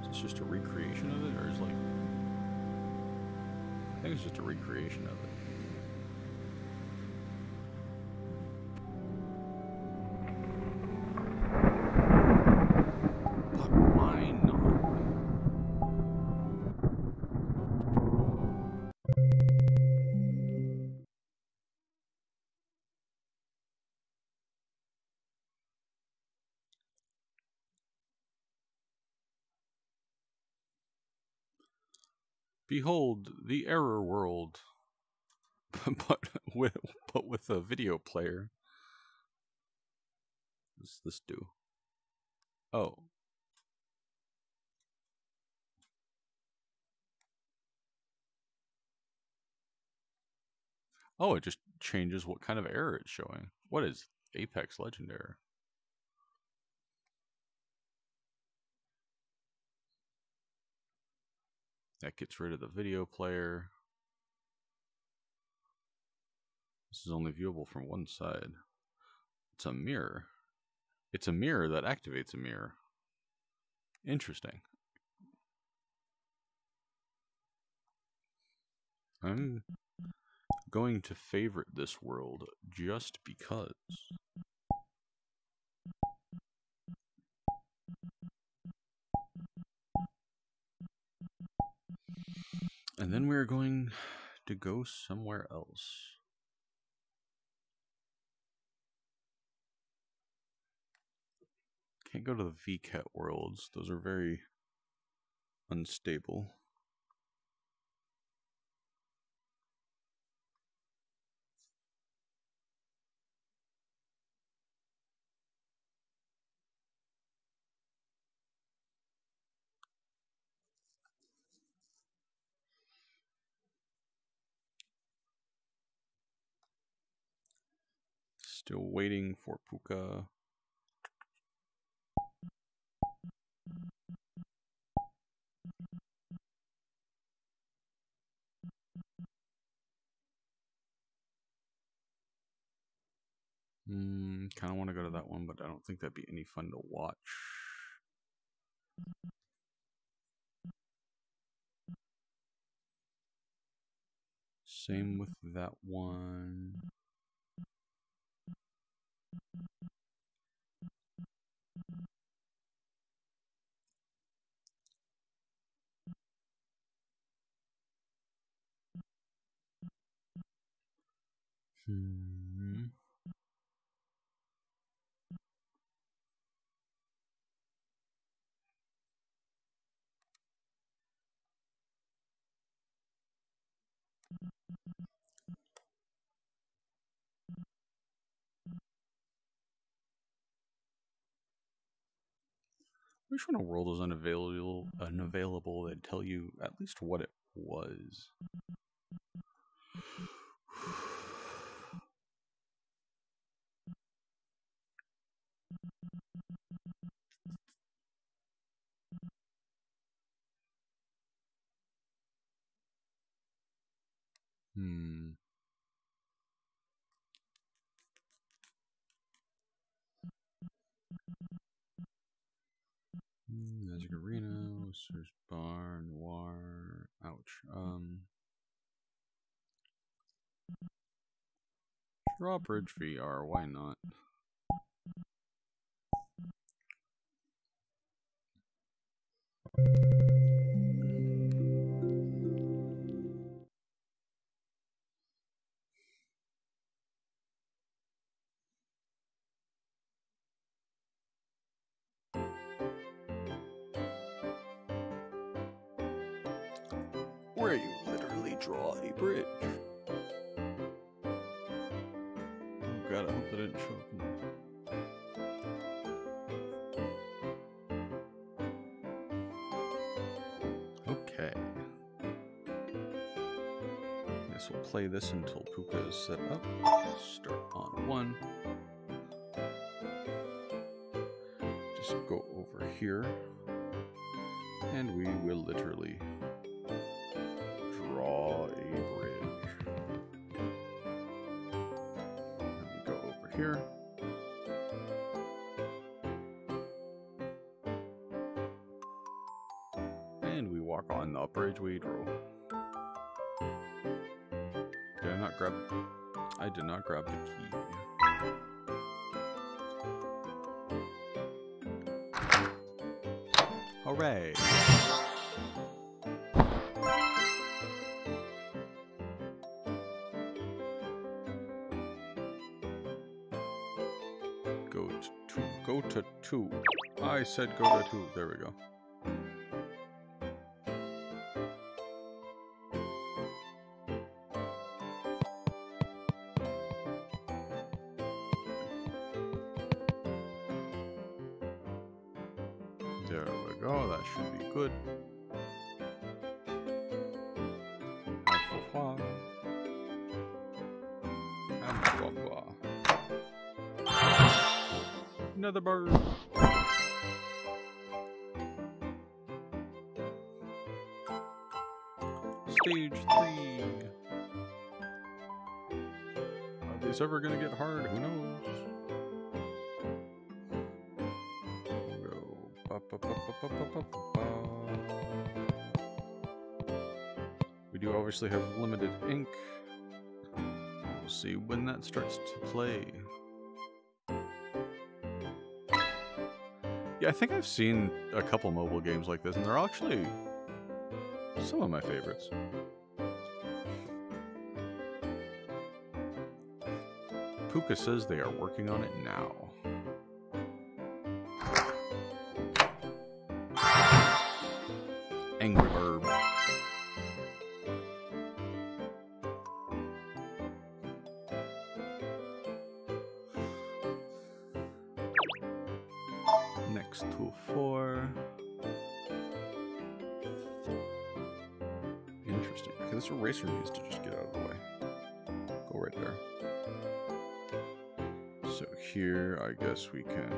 Is this just a recreation of it, or is like? I think it's just a recreation of it. Behold the error world, but with but with a video player. What does this do? Oh, oh, it just changes what kind of error it's showing. What is Apex Legend error? That gets rid of the video player. This is only viewable from one side. It's a mirror. It's a mirror that activates a mirror. Interesting. I'm going to favorite this world just because. And then we're going to go somewhere else. Can't go to the VCAT worlds. Those are very unstable. Still waiting for Pooka. Mm, kind of want to go to that one, but I don't think that'd be any fun to watch. Same with that one. Hmm. Which one of world is unavailable unavailable that tell you at least what it was. Hmm. Mm, Magic Arena, Search Bar, Noir. Ouch. Um. Drawbridge VR, why not? Where you literally draw a bridge. Oh god, I hope that didn't show play this until Pooka is set up. Start on one. Just go over here. And we will literally grab the key. Hooray! Go to two. Go to two. I said go to two. There we go. These ever gonna get hard? Who knows? Go ba, ba, ba. We do obviously have limited ink. We'll see when that starts to play. Yeah, I think I've seen a couple mobile games like this, and they're actually some of my favorites. Pooka says they are working on it now. guess we can.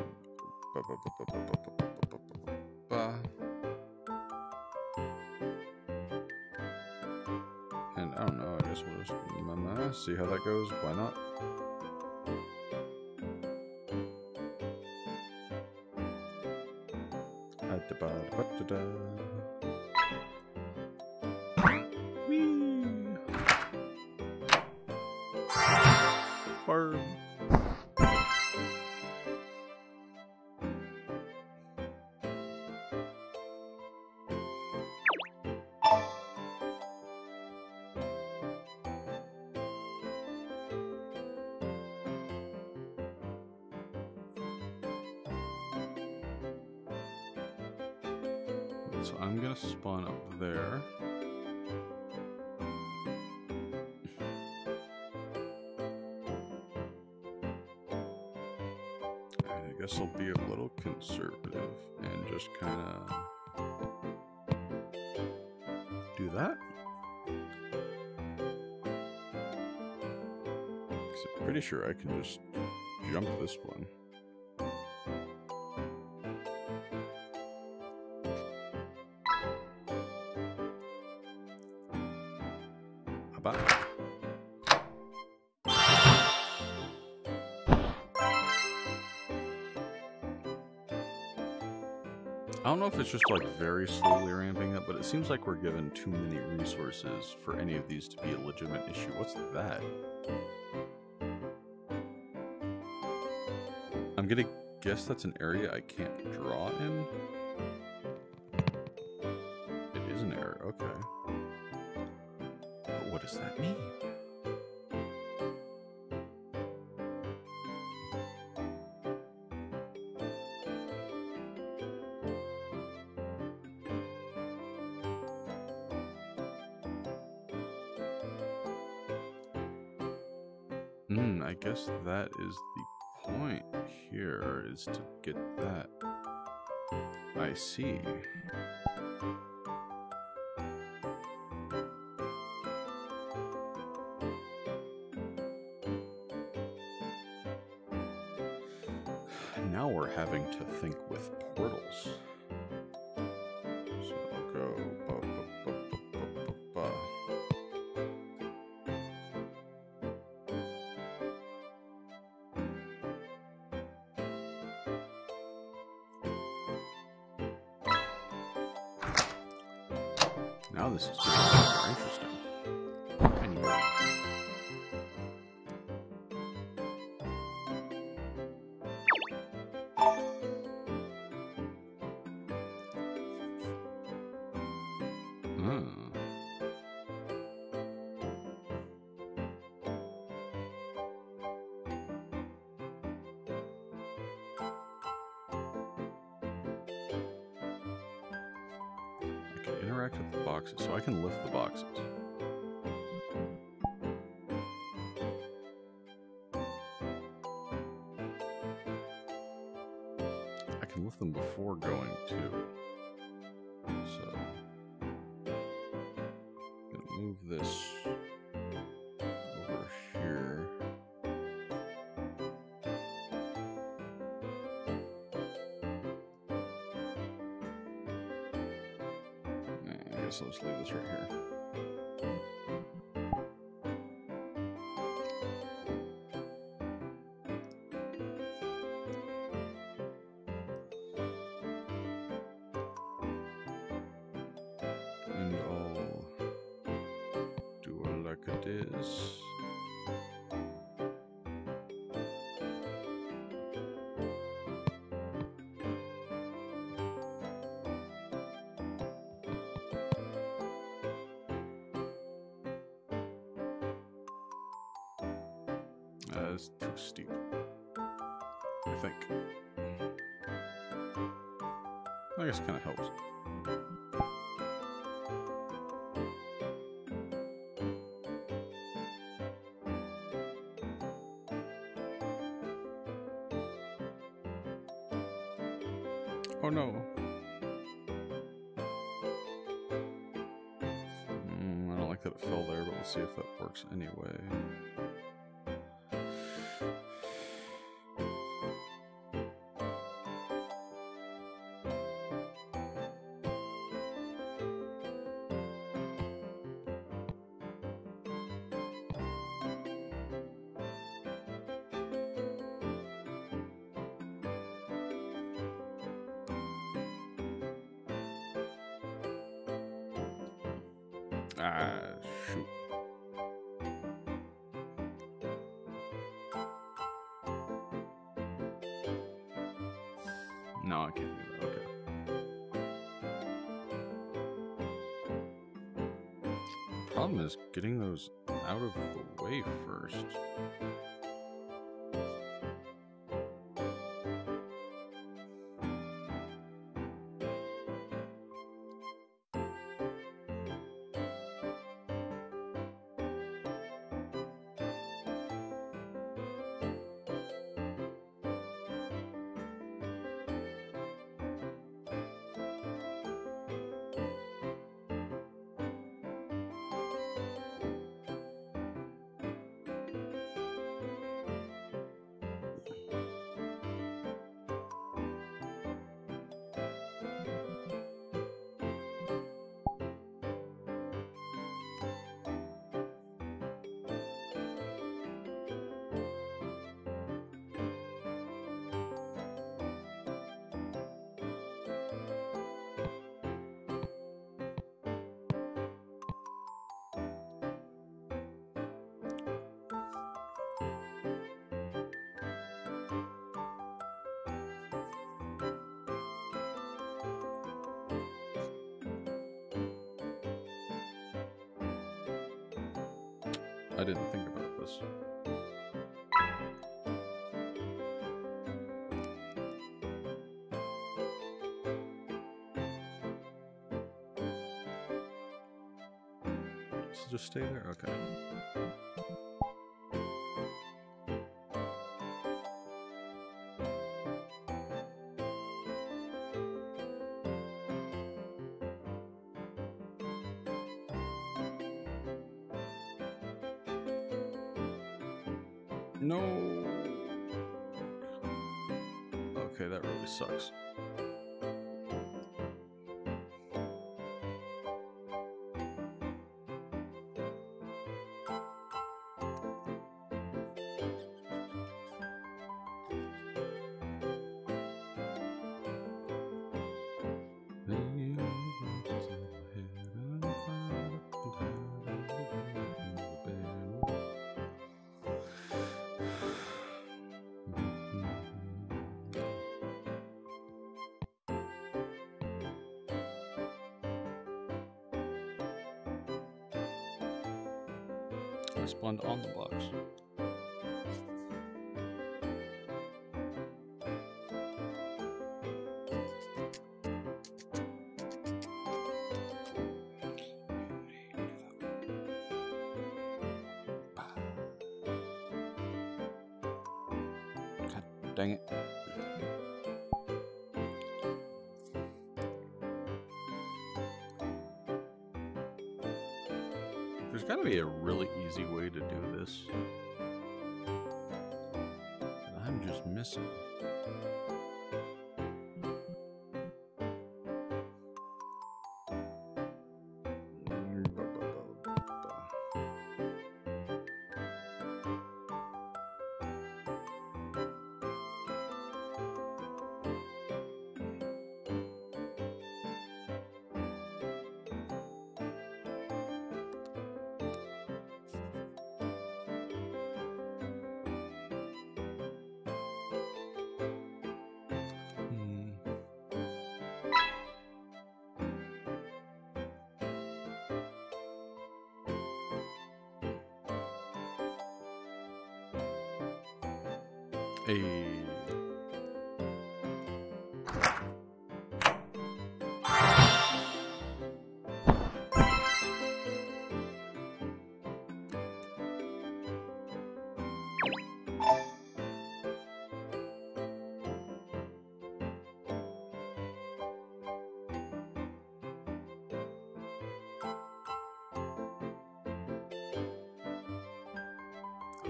And I don't know, I guess we'll just see how that goes. Why not? I'm gonna spawn up there. I guess I'll be a little conservative and just kind of do that. I'm pretty sure I can just jump this one. Know if it's just like very slowly ramping up, but it seems like we're given too many resources for any of these to be a legitimate issue. What's that? I'm gonna guess that's an area I can't draw in. It is an error, okay. But what does that mean? Guess that is the point here, is to get that. I see. Now we're having to think boxes, so I can lift the boxes. I can lift them before going too. So, gonna move this I guess leave this right here. I guess it kind of helps. Oh no. Mm, I don't like that it fell there, but we'll see if that works anyway. The problem is getting those out of the way first. I didn't think about this. So just stay there? Okay. No. Okay, that really sucks. I on the box. Just missing. Oh,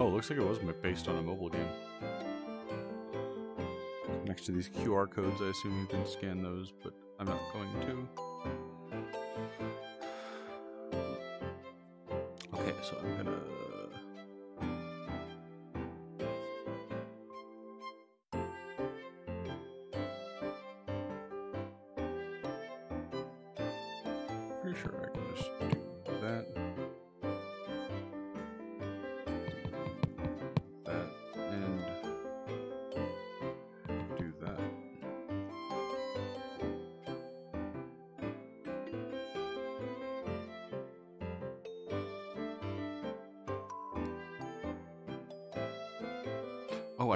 looks like it was based on a mobile game. Next to these QR codes, I assume you can scan those, but I'm not going to. Okay, so I'm gonna.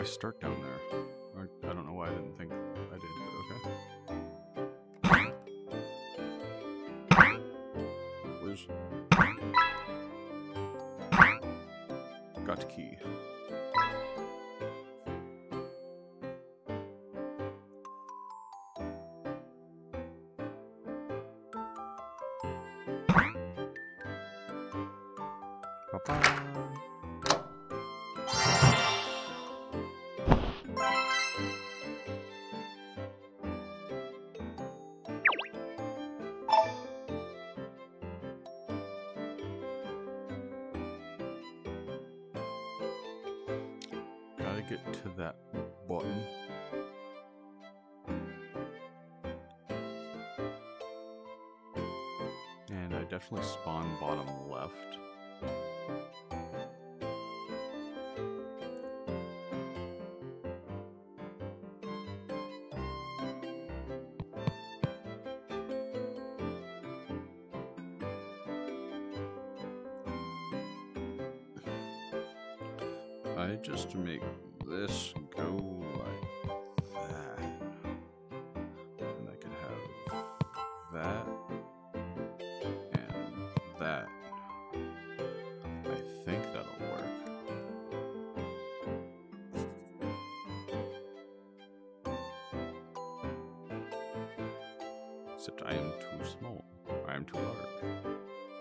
I start down there. I, don't know why I didn't think I did, but okay. Where's got key? Ba-ba. Get to that button. And I definitely spawn bottom left. Except I am too small. I am too large.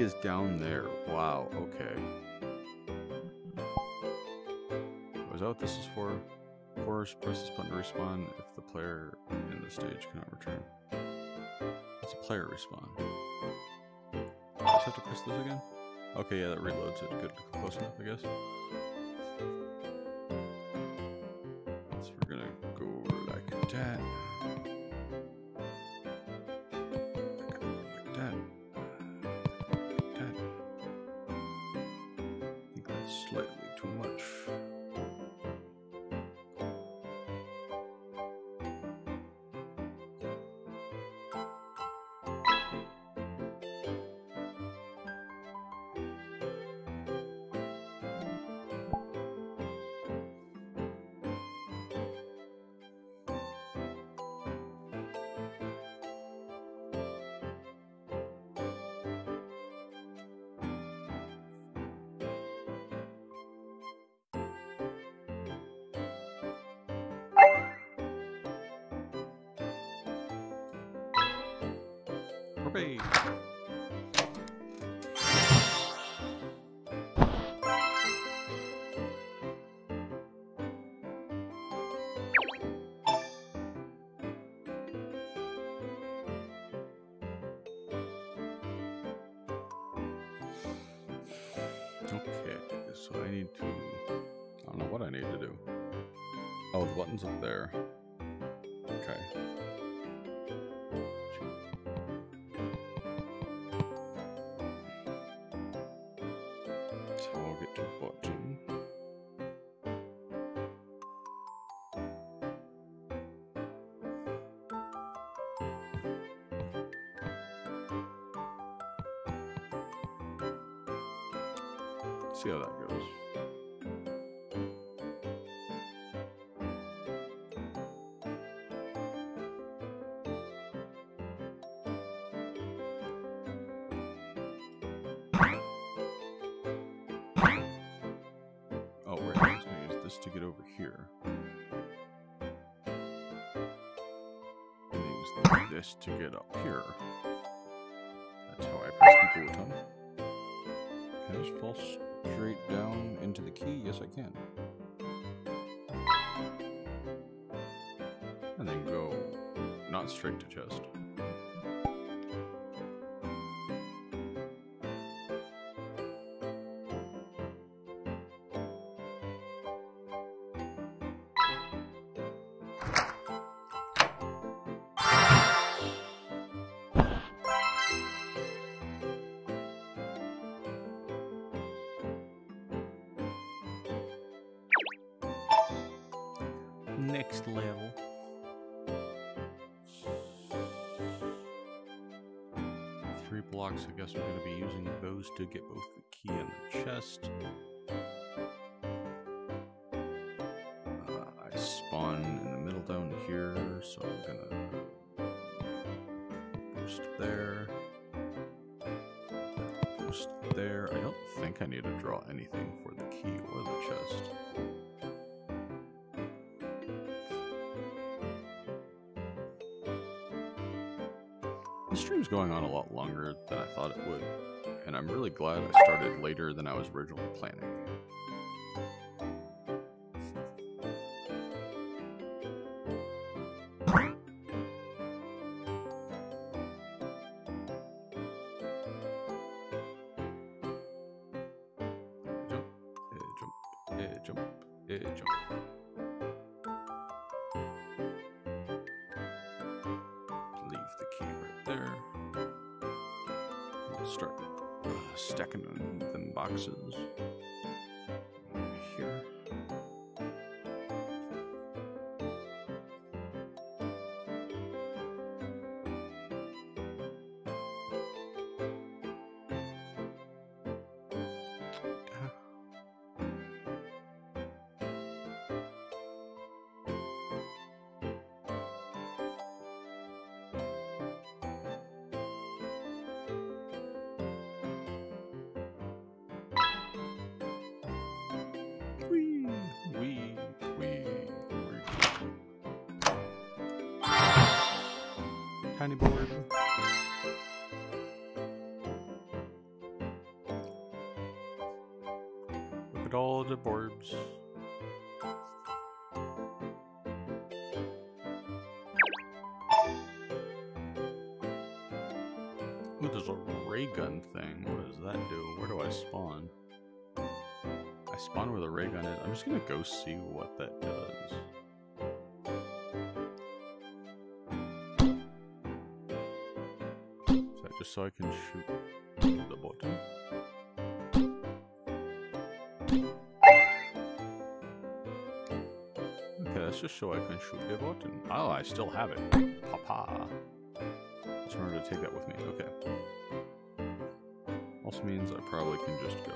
Is down there. Wow, okay. Was that what this is for? First, press this button to respawn if the player in the stage cannot return. It's a player respawn. Just have to press this again? Okay, yeah, that reloads it. Good, close enough, I guess. The up there. Okay. Target to button. See how that this to get over here. And use this to get up here. That's how I press the button. Can I just fall straight down into the key? Yes, I can. And then go not straight to chest. Blocks, I guess we're going to be using those to get both the key and the chest. Uh, I spawn in the middle down here, so I'm gonna post there. Post there. I don't think I need to draw anything for the key or the chest. The stream's going on a lot longer than I thought it would, and I'm really glad I started later than I was originally planning. I'm just gonna go see what that does. Is that just so I can shoot the button? Okay, that's just so I can shoot the button. Oh, I still have it. Papa. Just remember to take that with me. Okay. Also means I probably can just go.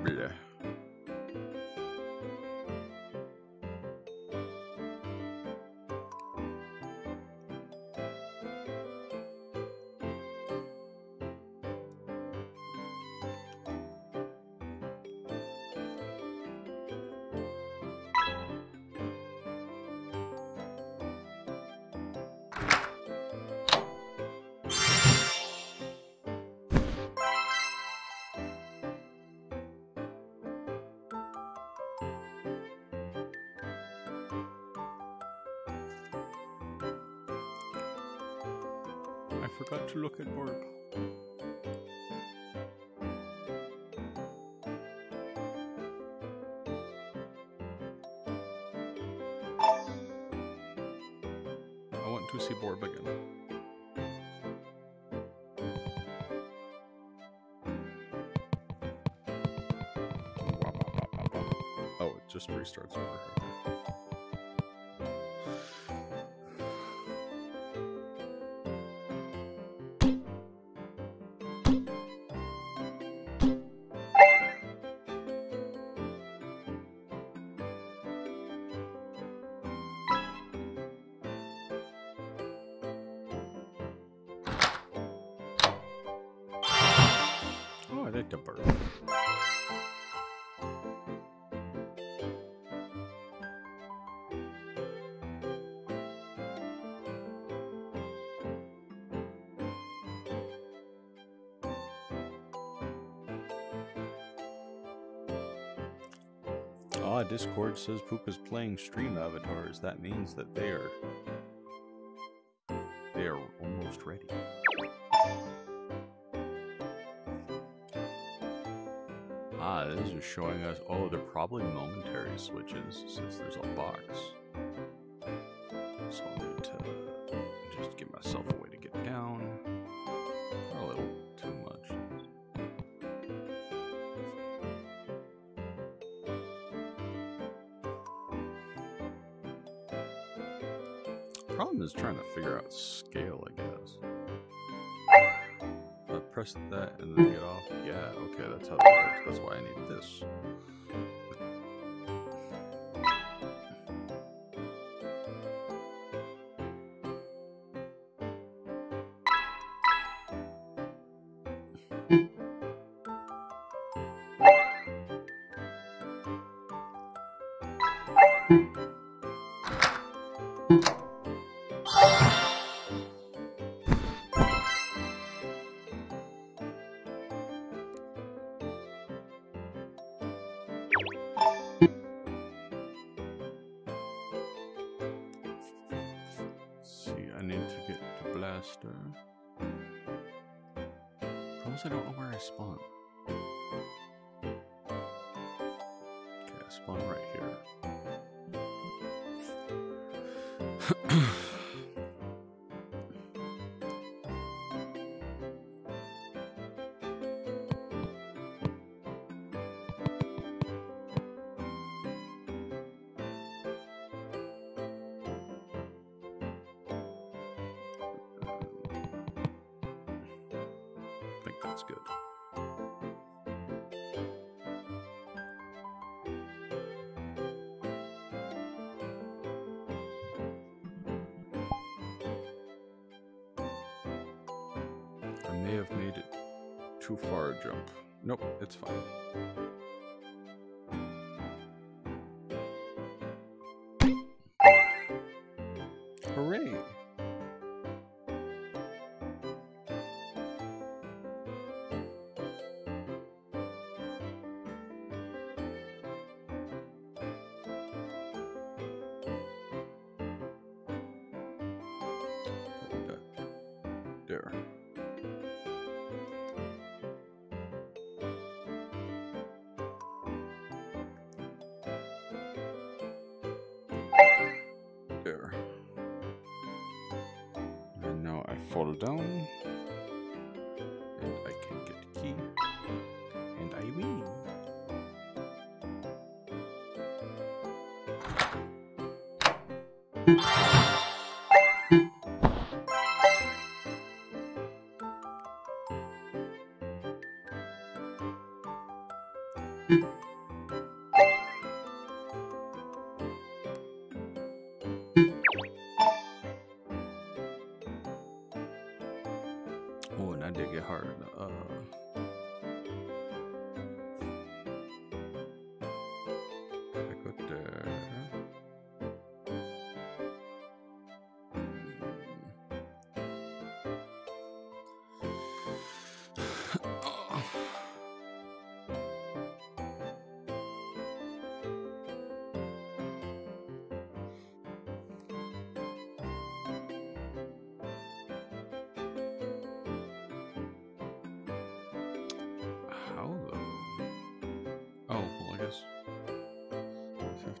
Bleh. Just restarts over. Oh, I like the bird. Ah, Discord says Pooka's playing stream avatars. That means that they are they are almost ready. Ah, this is showing us. Oh, they're probably momentary switches since there's a box. That's why I need this. Problem I don't know where I spawn. Good. I may have made it too far a jump. Nope, it's fine. There. There. And now I fall down. And I can get the key. And I win. Oh,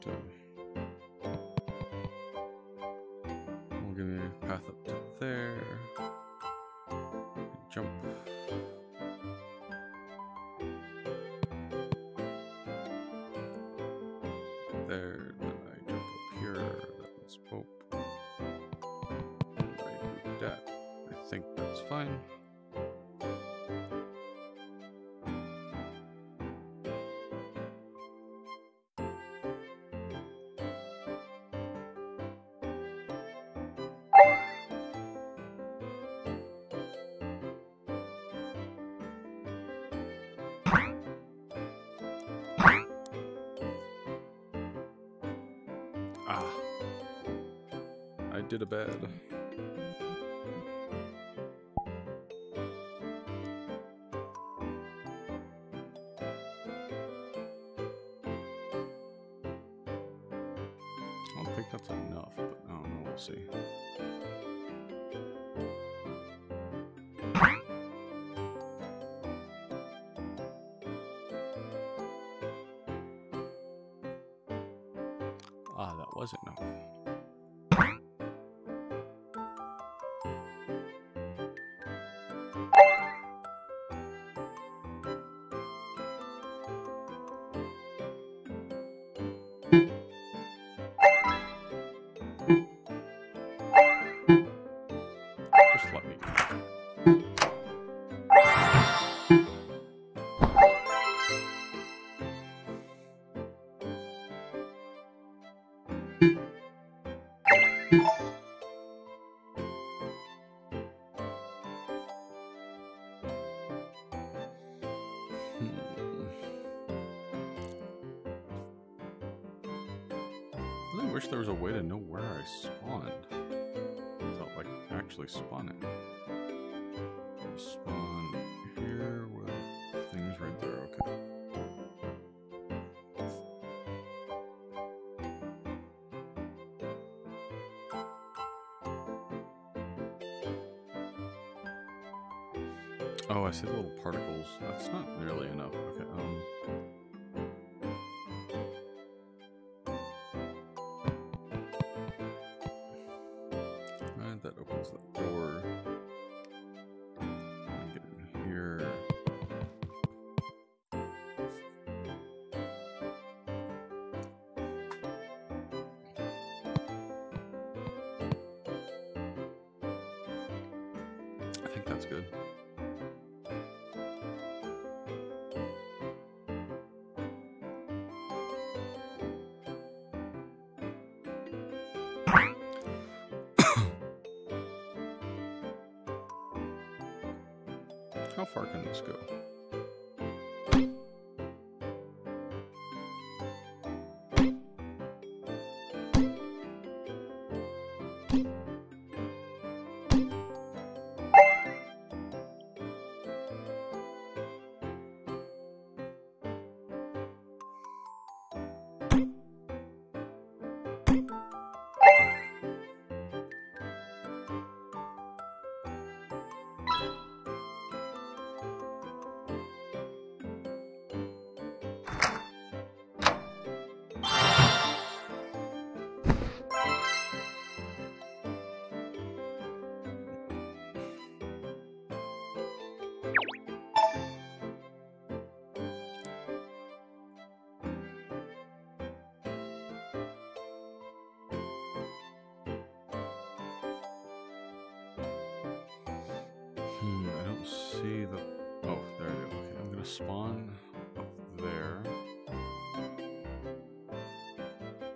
to. Will give me a path up to there. Jump. There, then I jump up here. And I that. I think that's fine. Did a. I don't think that's enough, but I don't know. We'll see. Ah, that was there was a way to know where I spawned. Without, like, actually spawning. Spawn here with things right there, okay. Oh, I see the little particles. That's not nearly enough. Okay, um... far can this go? Spawn up there.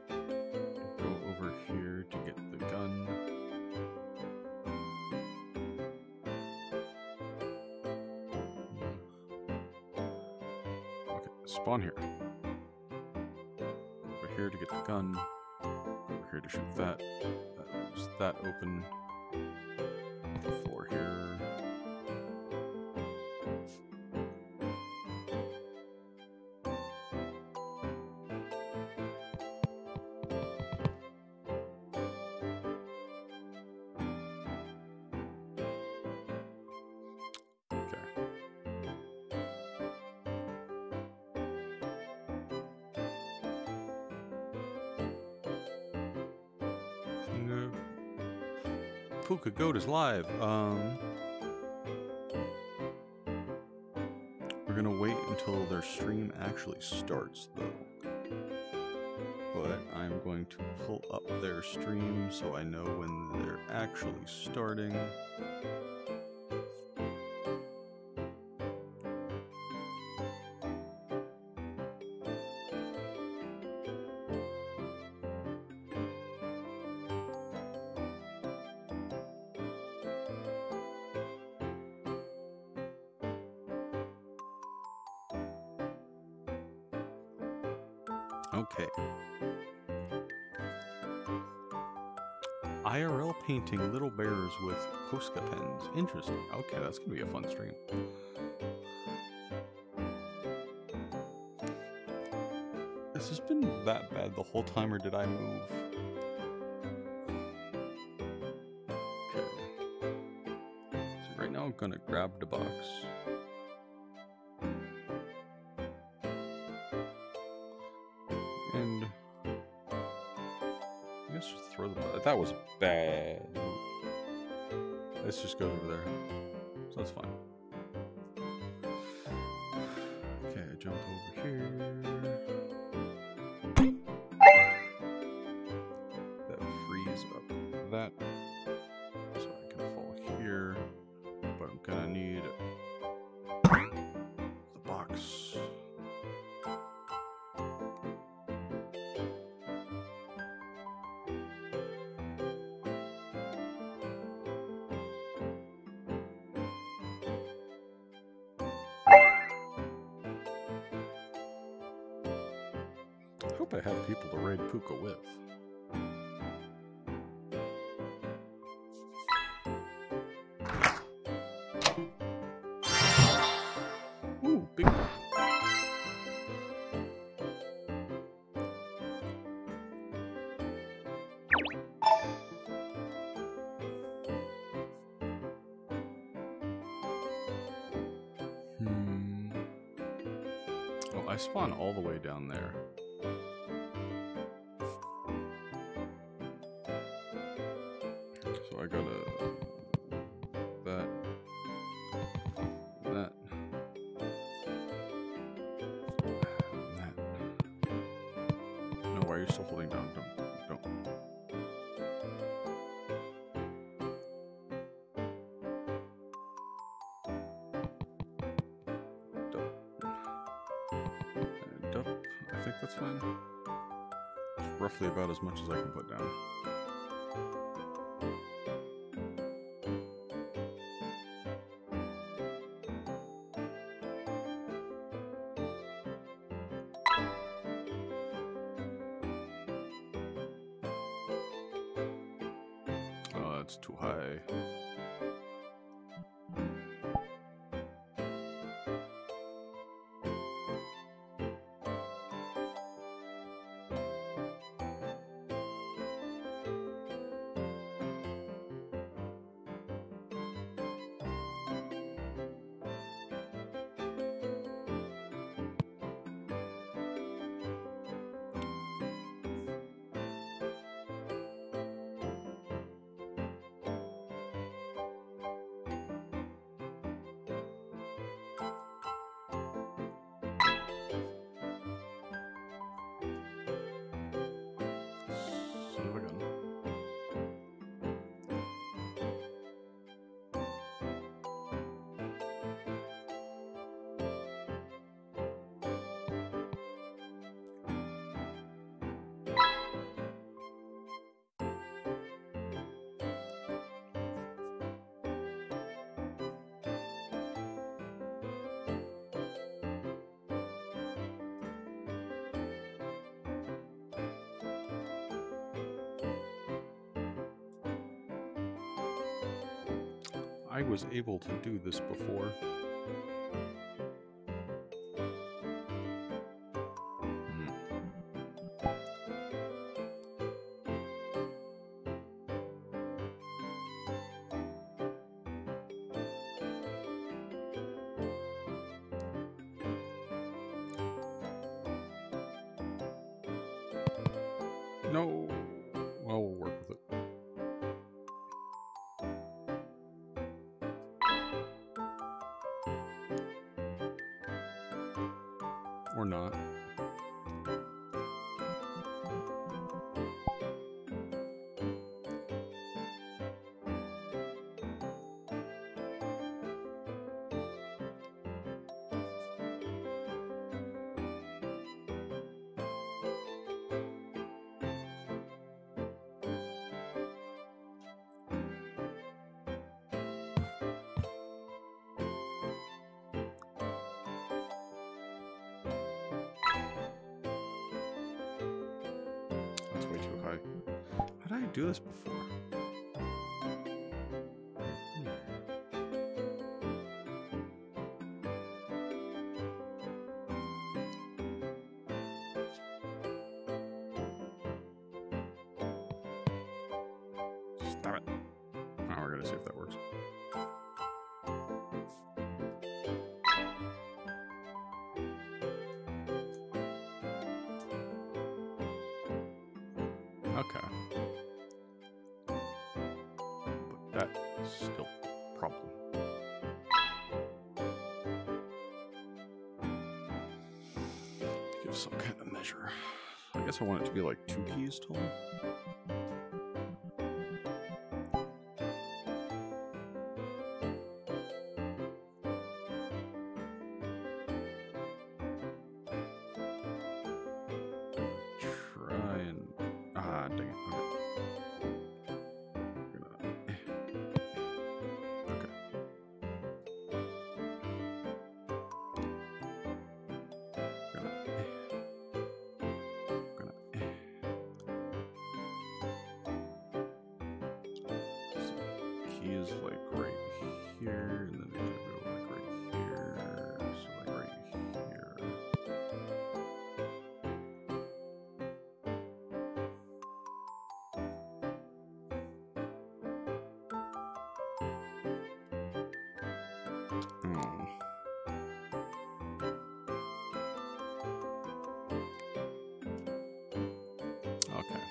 Go over here to get the gun. Okay, spawn here. Over here to get the gun. Over here to shoot that. That that open. Pookagoat is live. Um, we're gonna wait until their stream actually starts, though. But I'm going to pull up their stream so I know when they're actually starting. Pens. Interesting. Okay, that's gonna be a fun stream. Has this been that bad the whole time, or did I move? Okay. So right now I'm gonna grab the box. Just goes over there. So that's fine. hope I have people to raid Pooka with. Ooh, big... Hmm. Oh, I spawn all the way down there. Holding down? Don't don't. Dup. I think that's fine. It's roughly about as much as I can put down. I was able to do this before. Guess I want it to be like two keys tall. here, and then go like right here, so like right here. Hmm. Okay.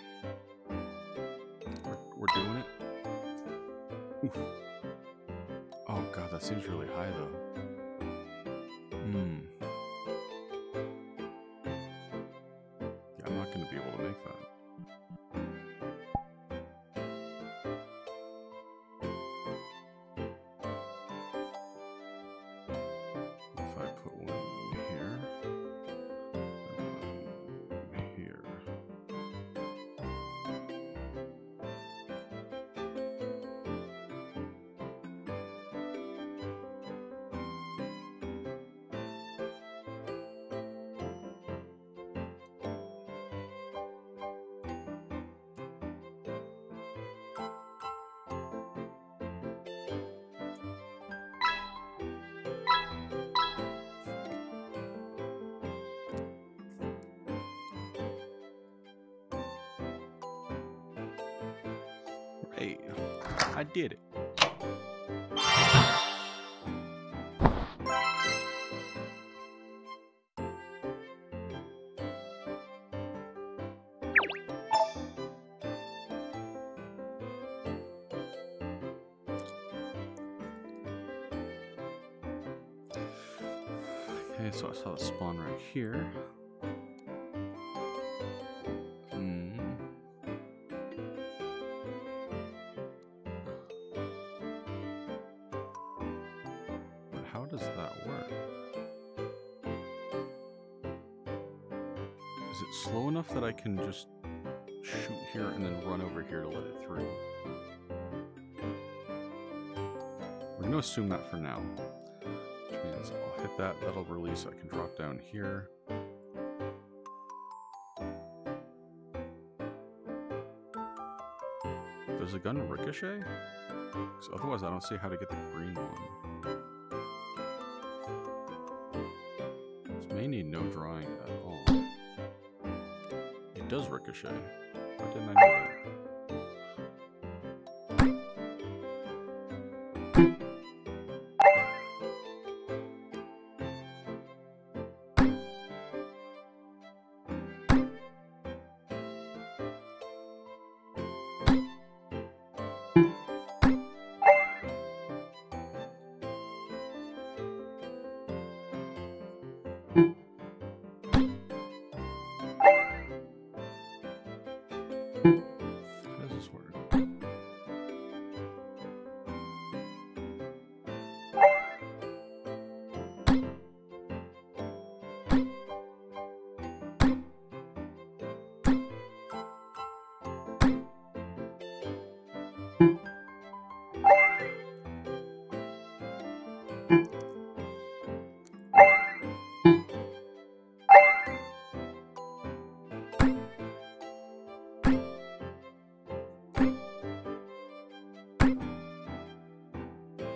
We're, we're doing it. Oof. God, that seems really high though. Did it. Okay, so I saw the spawn right here. Can just shoot here and then run over here to let it through? We're going to assume that for now. Which means I'll hit that, that'll release, I can drop down here. Does the gun ricochet? 'Cause otherwise I don't see how to get the green one. This may need no drawing at all. Does ricochet. Why didn't I know that?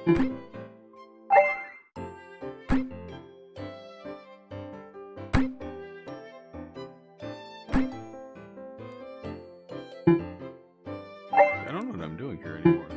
I don't know what I'm doing here anymore.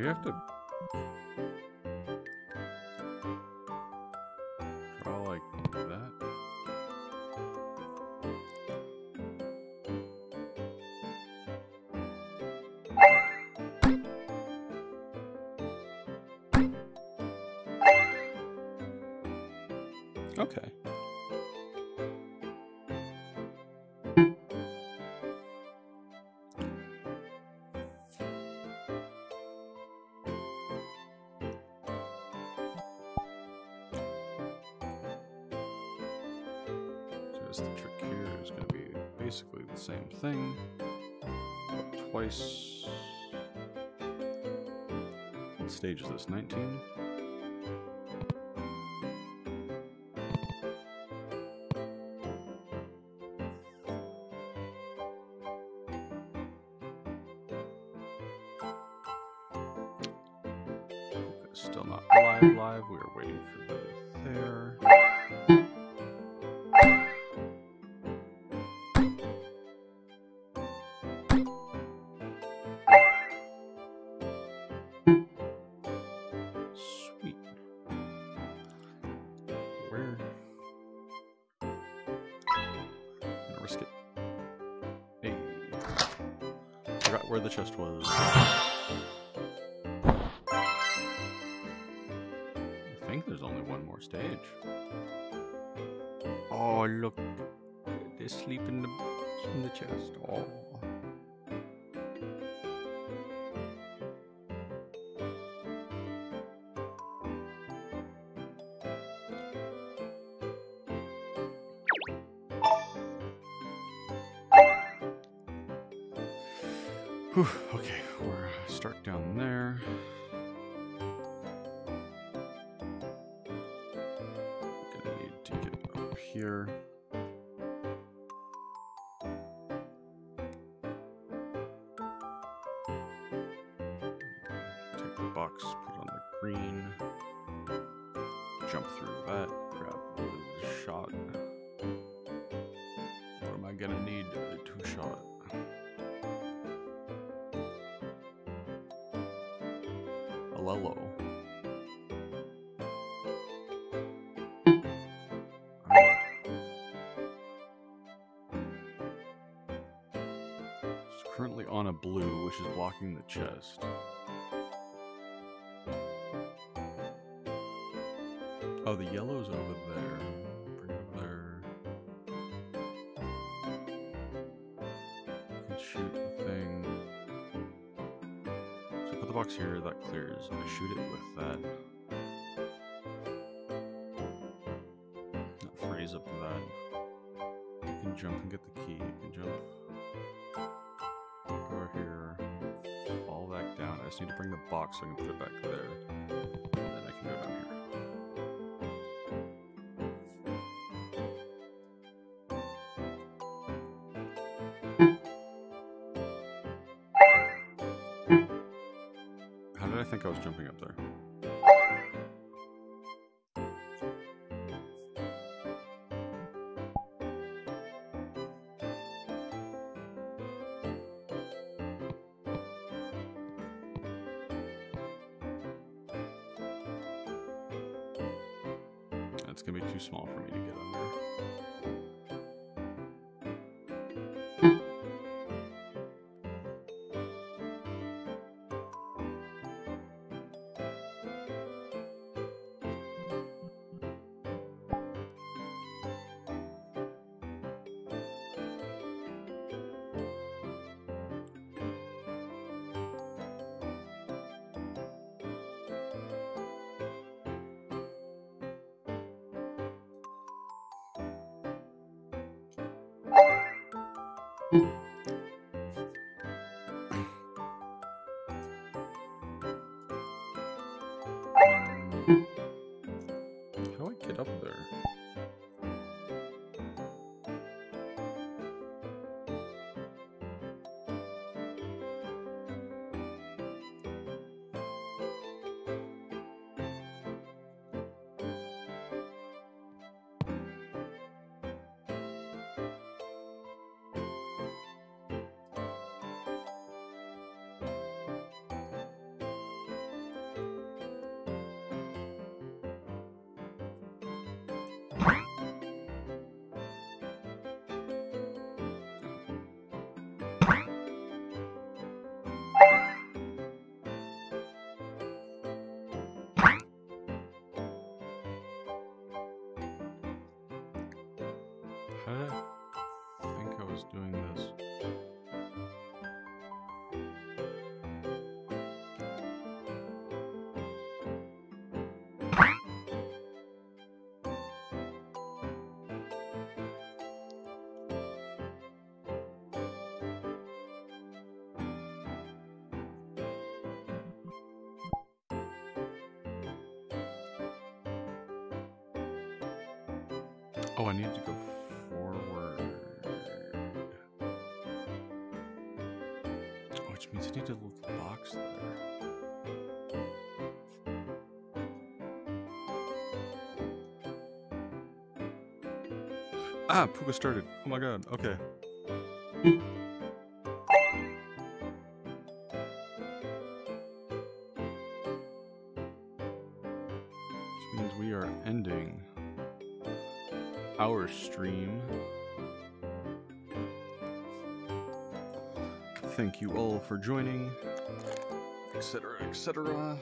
You have to draw like that. Okay. The trick here is going to be basically the same thing, but twice. What stage is this? 19? Where the chest was. I think there's only one more stage. Oh, look. They sleep in the, in the chest. Oh. Whew, okay, is blocking the chest. Oh, the yellow's over there. Bring it there. Can shoot the thing. So put the box here, that clears. I shoot it with that. That frees up that. You can jump and get the key. You can jump. I just need to bring the box so I can put it back there. Small for me to get under. How do I get up there? Think doing this? Oh, I need to go which means I need to a the box there. Ah, Pooka started. Oh my god, okay. Which means we are ending our stream. You all for joining, etc., etc.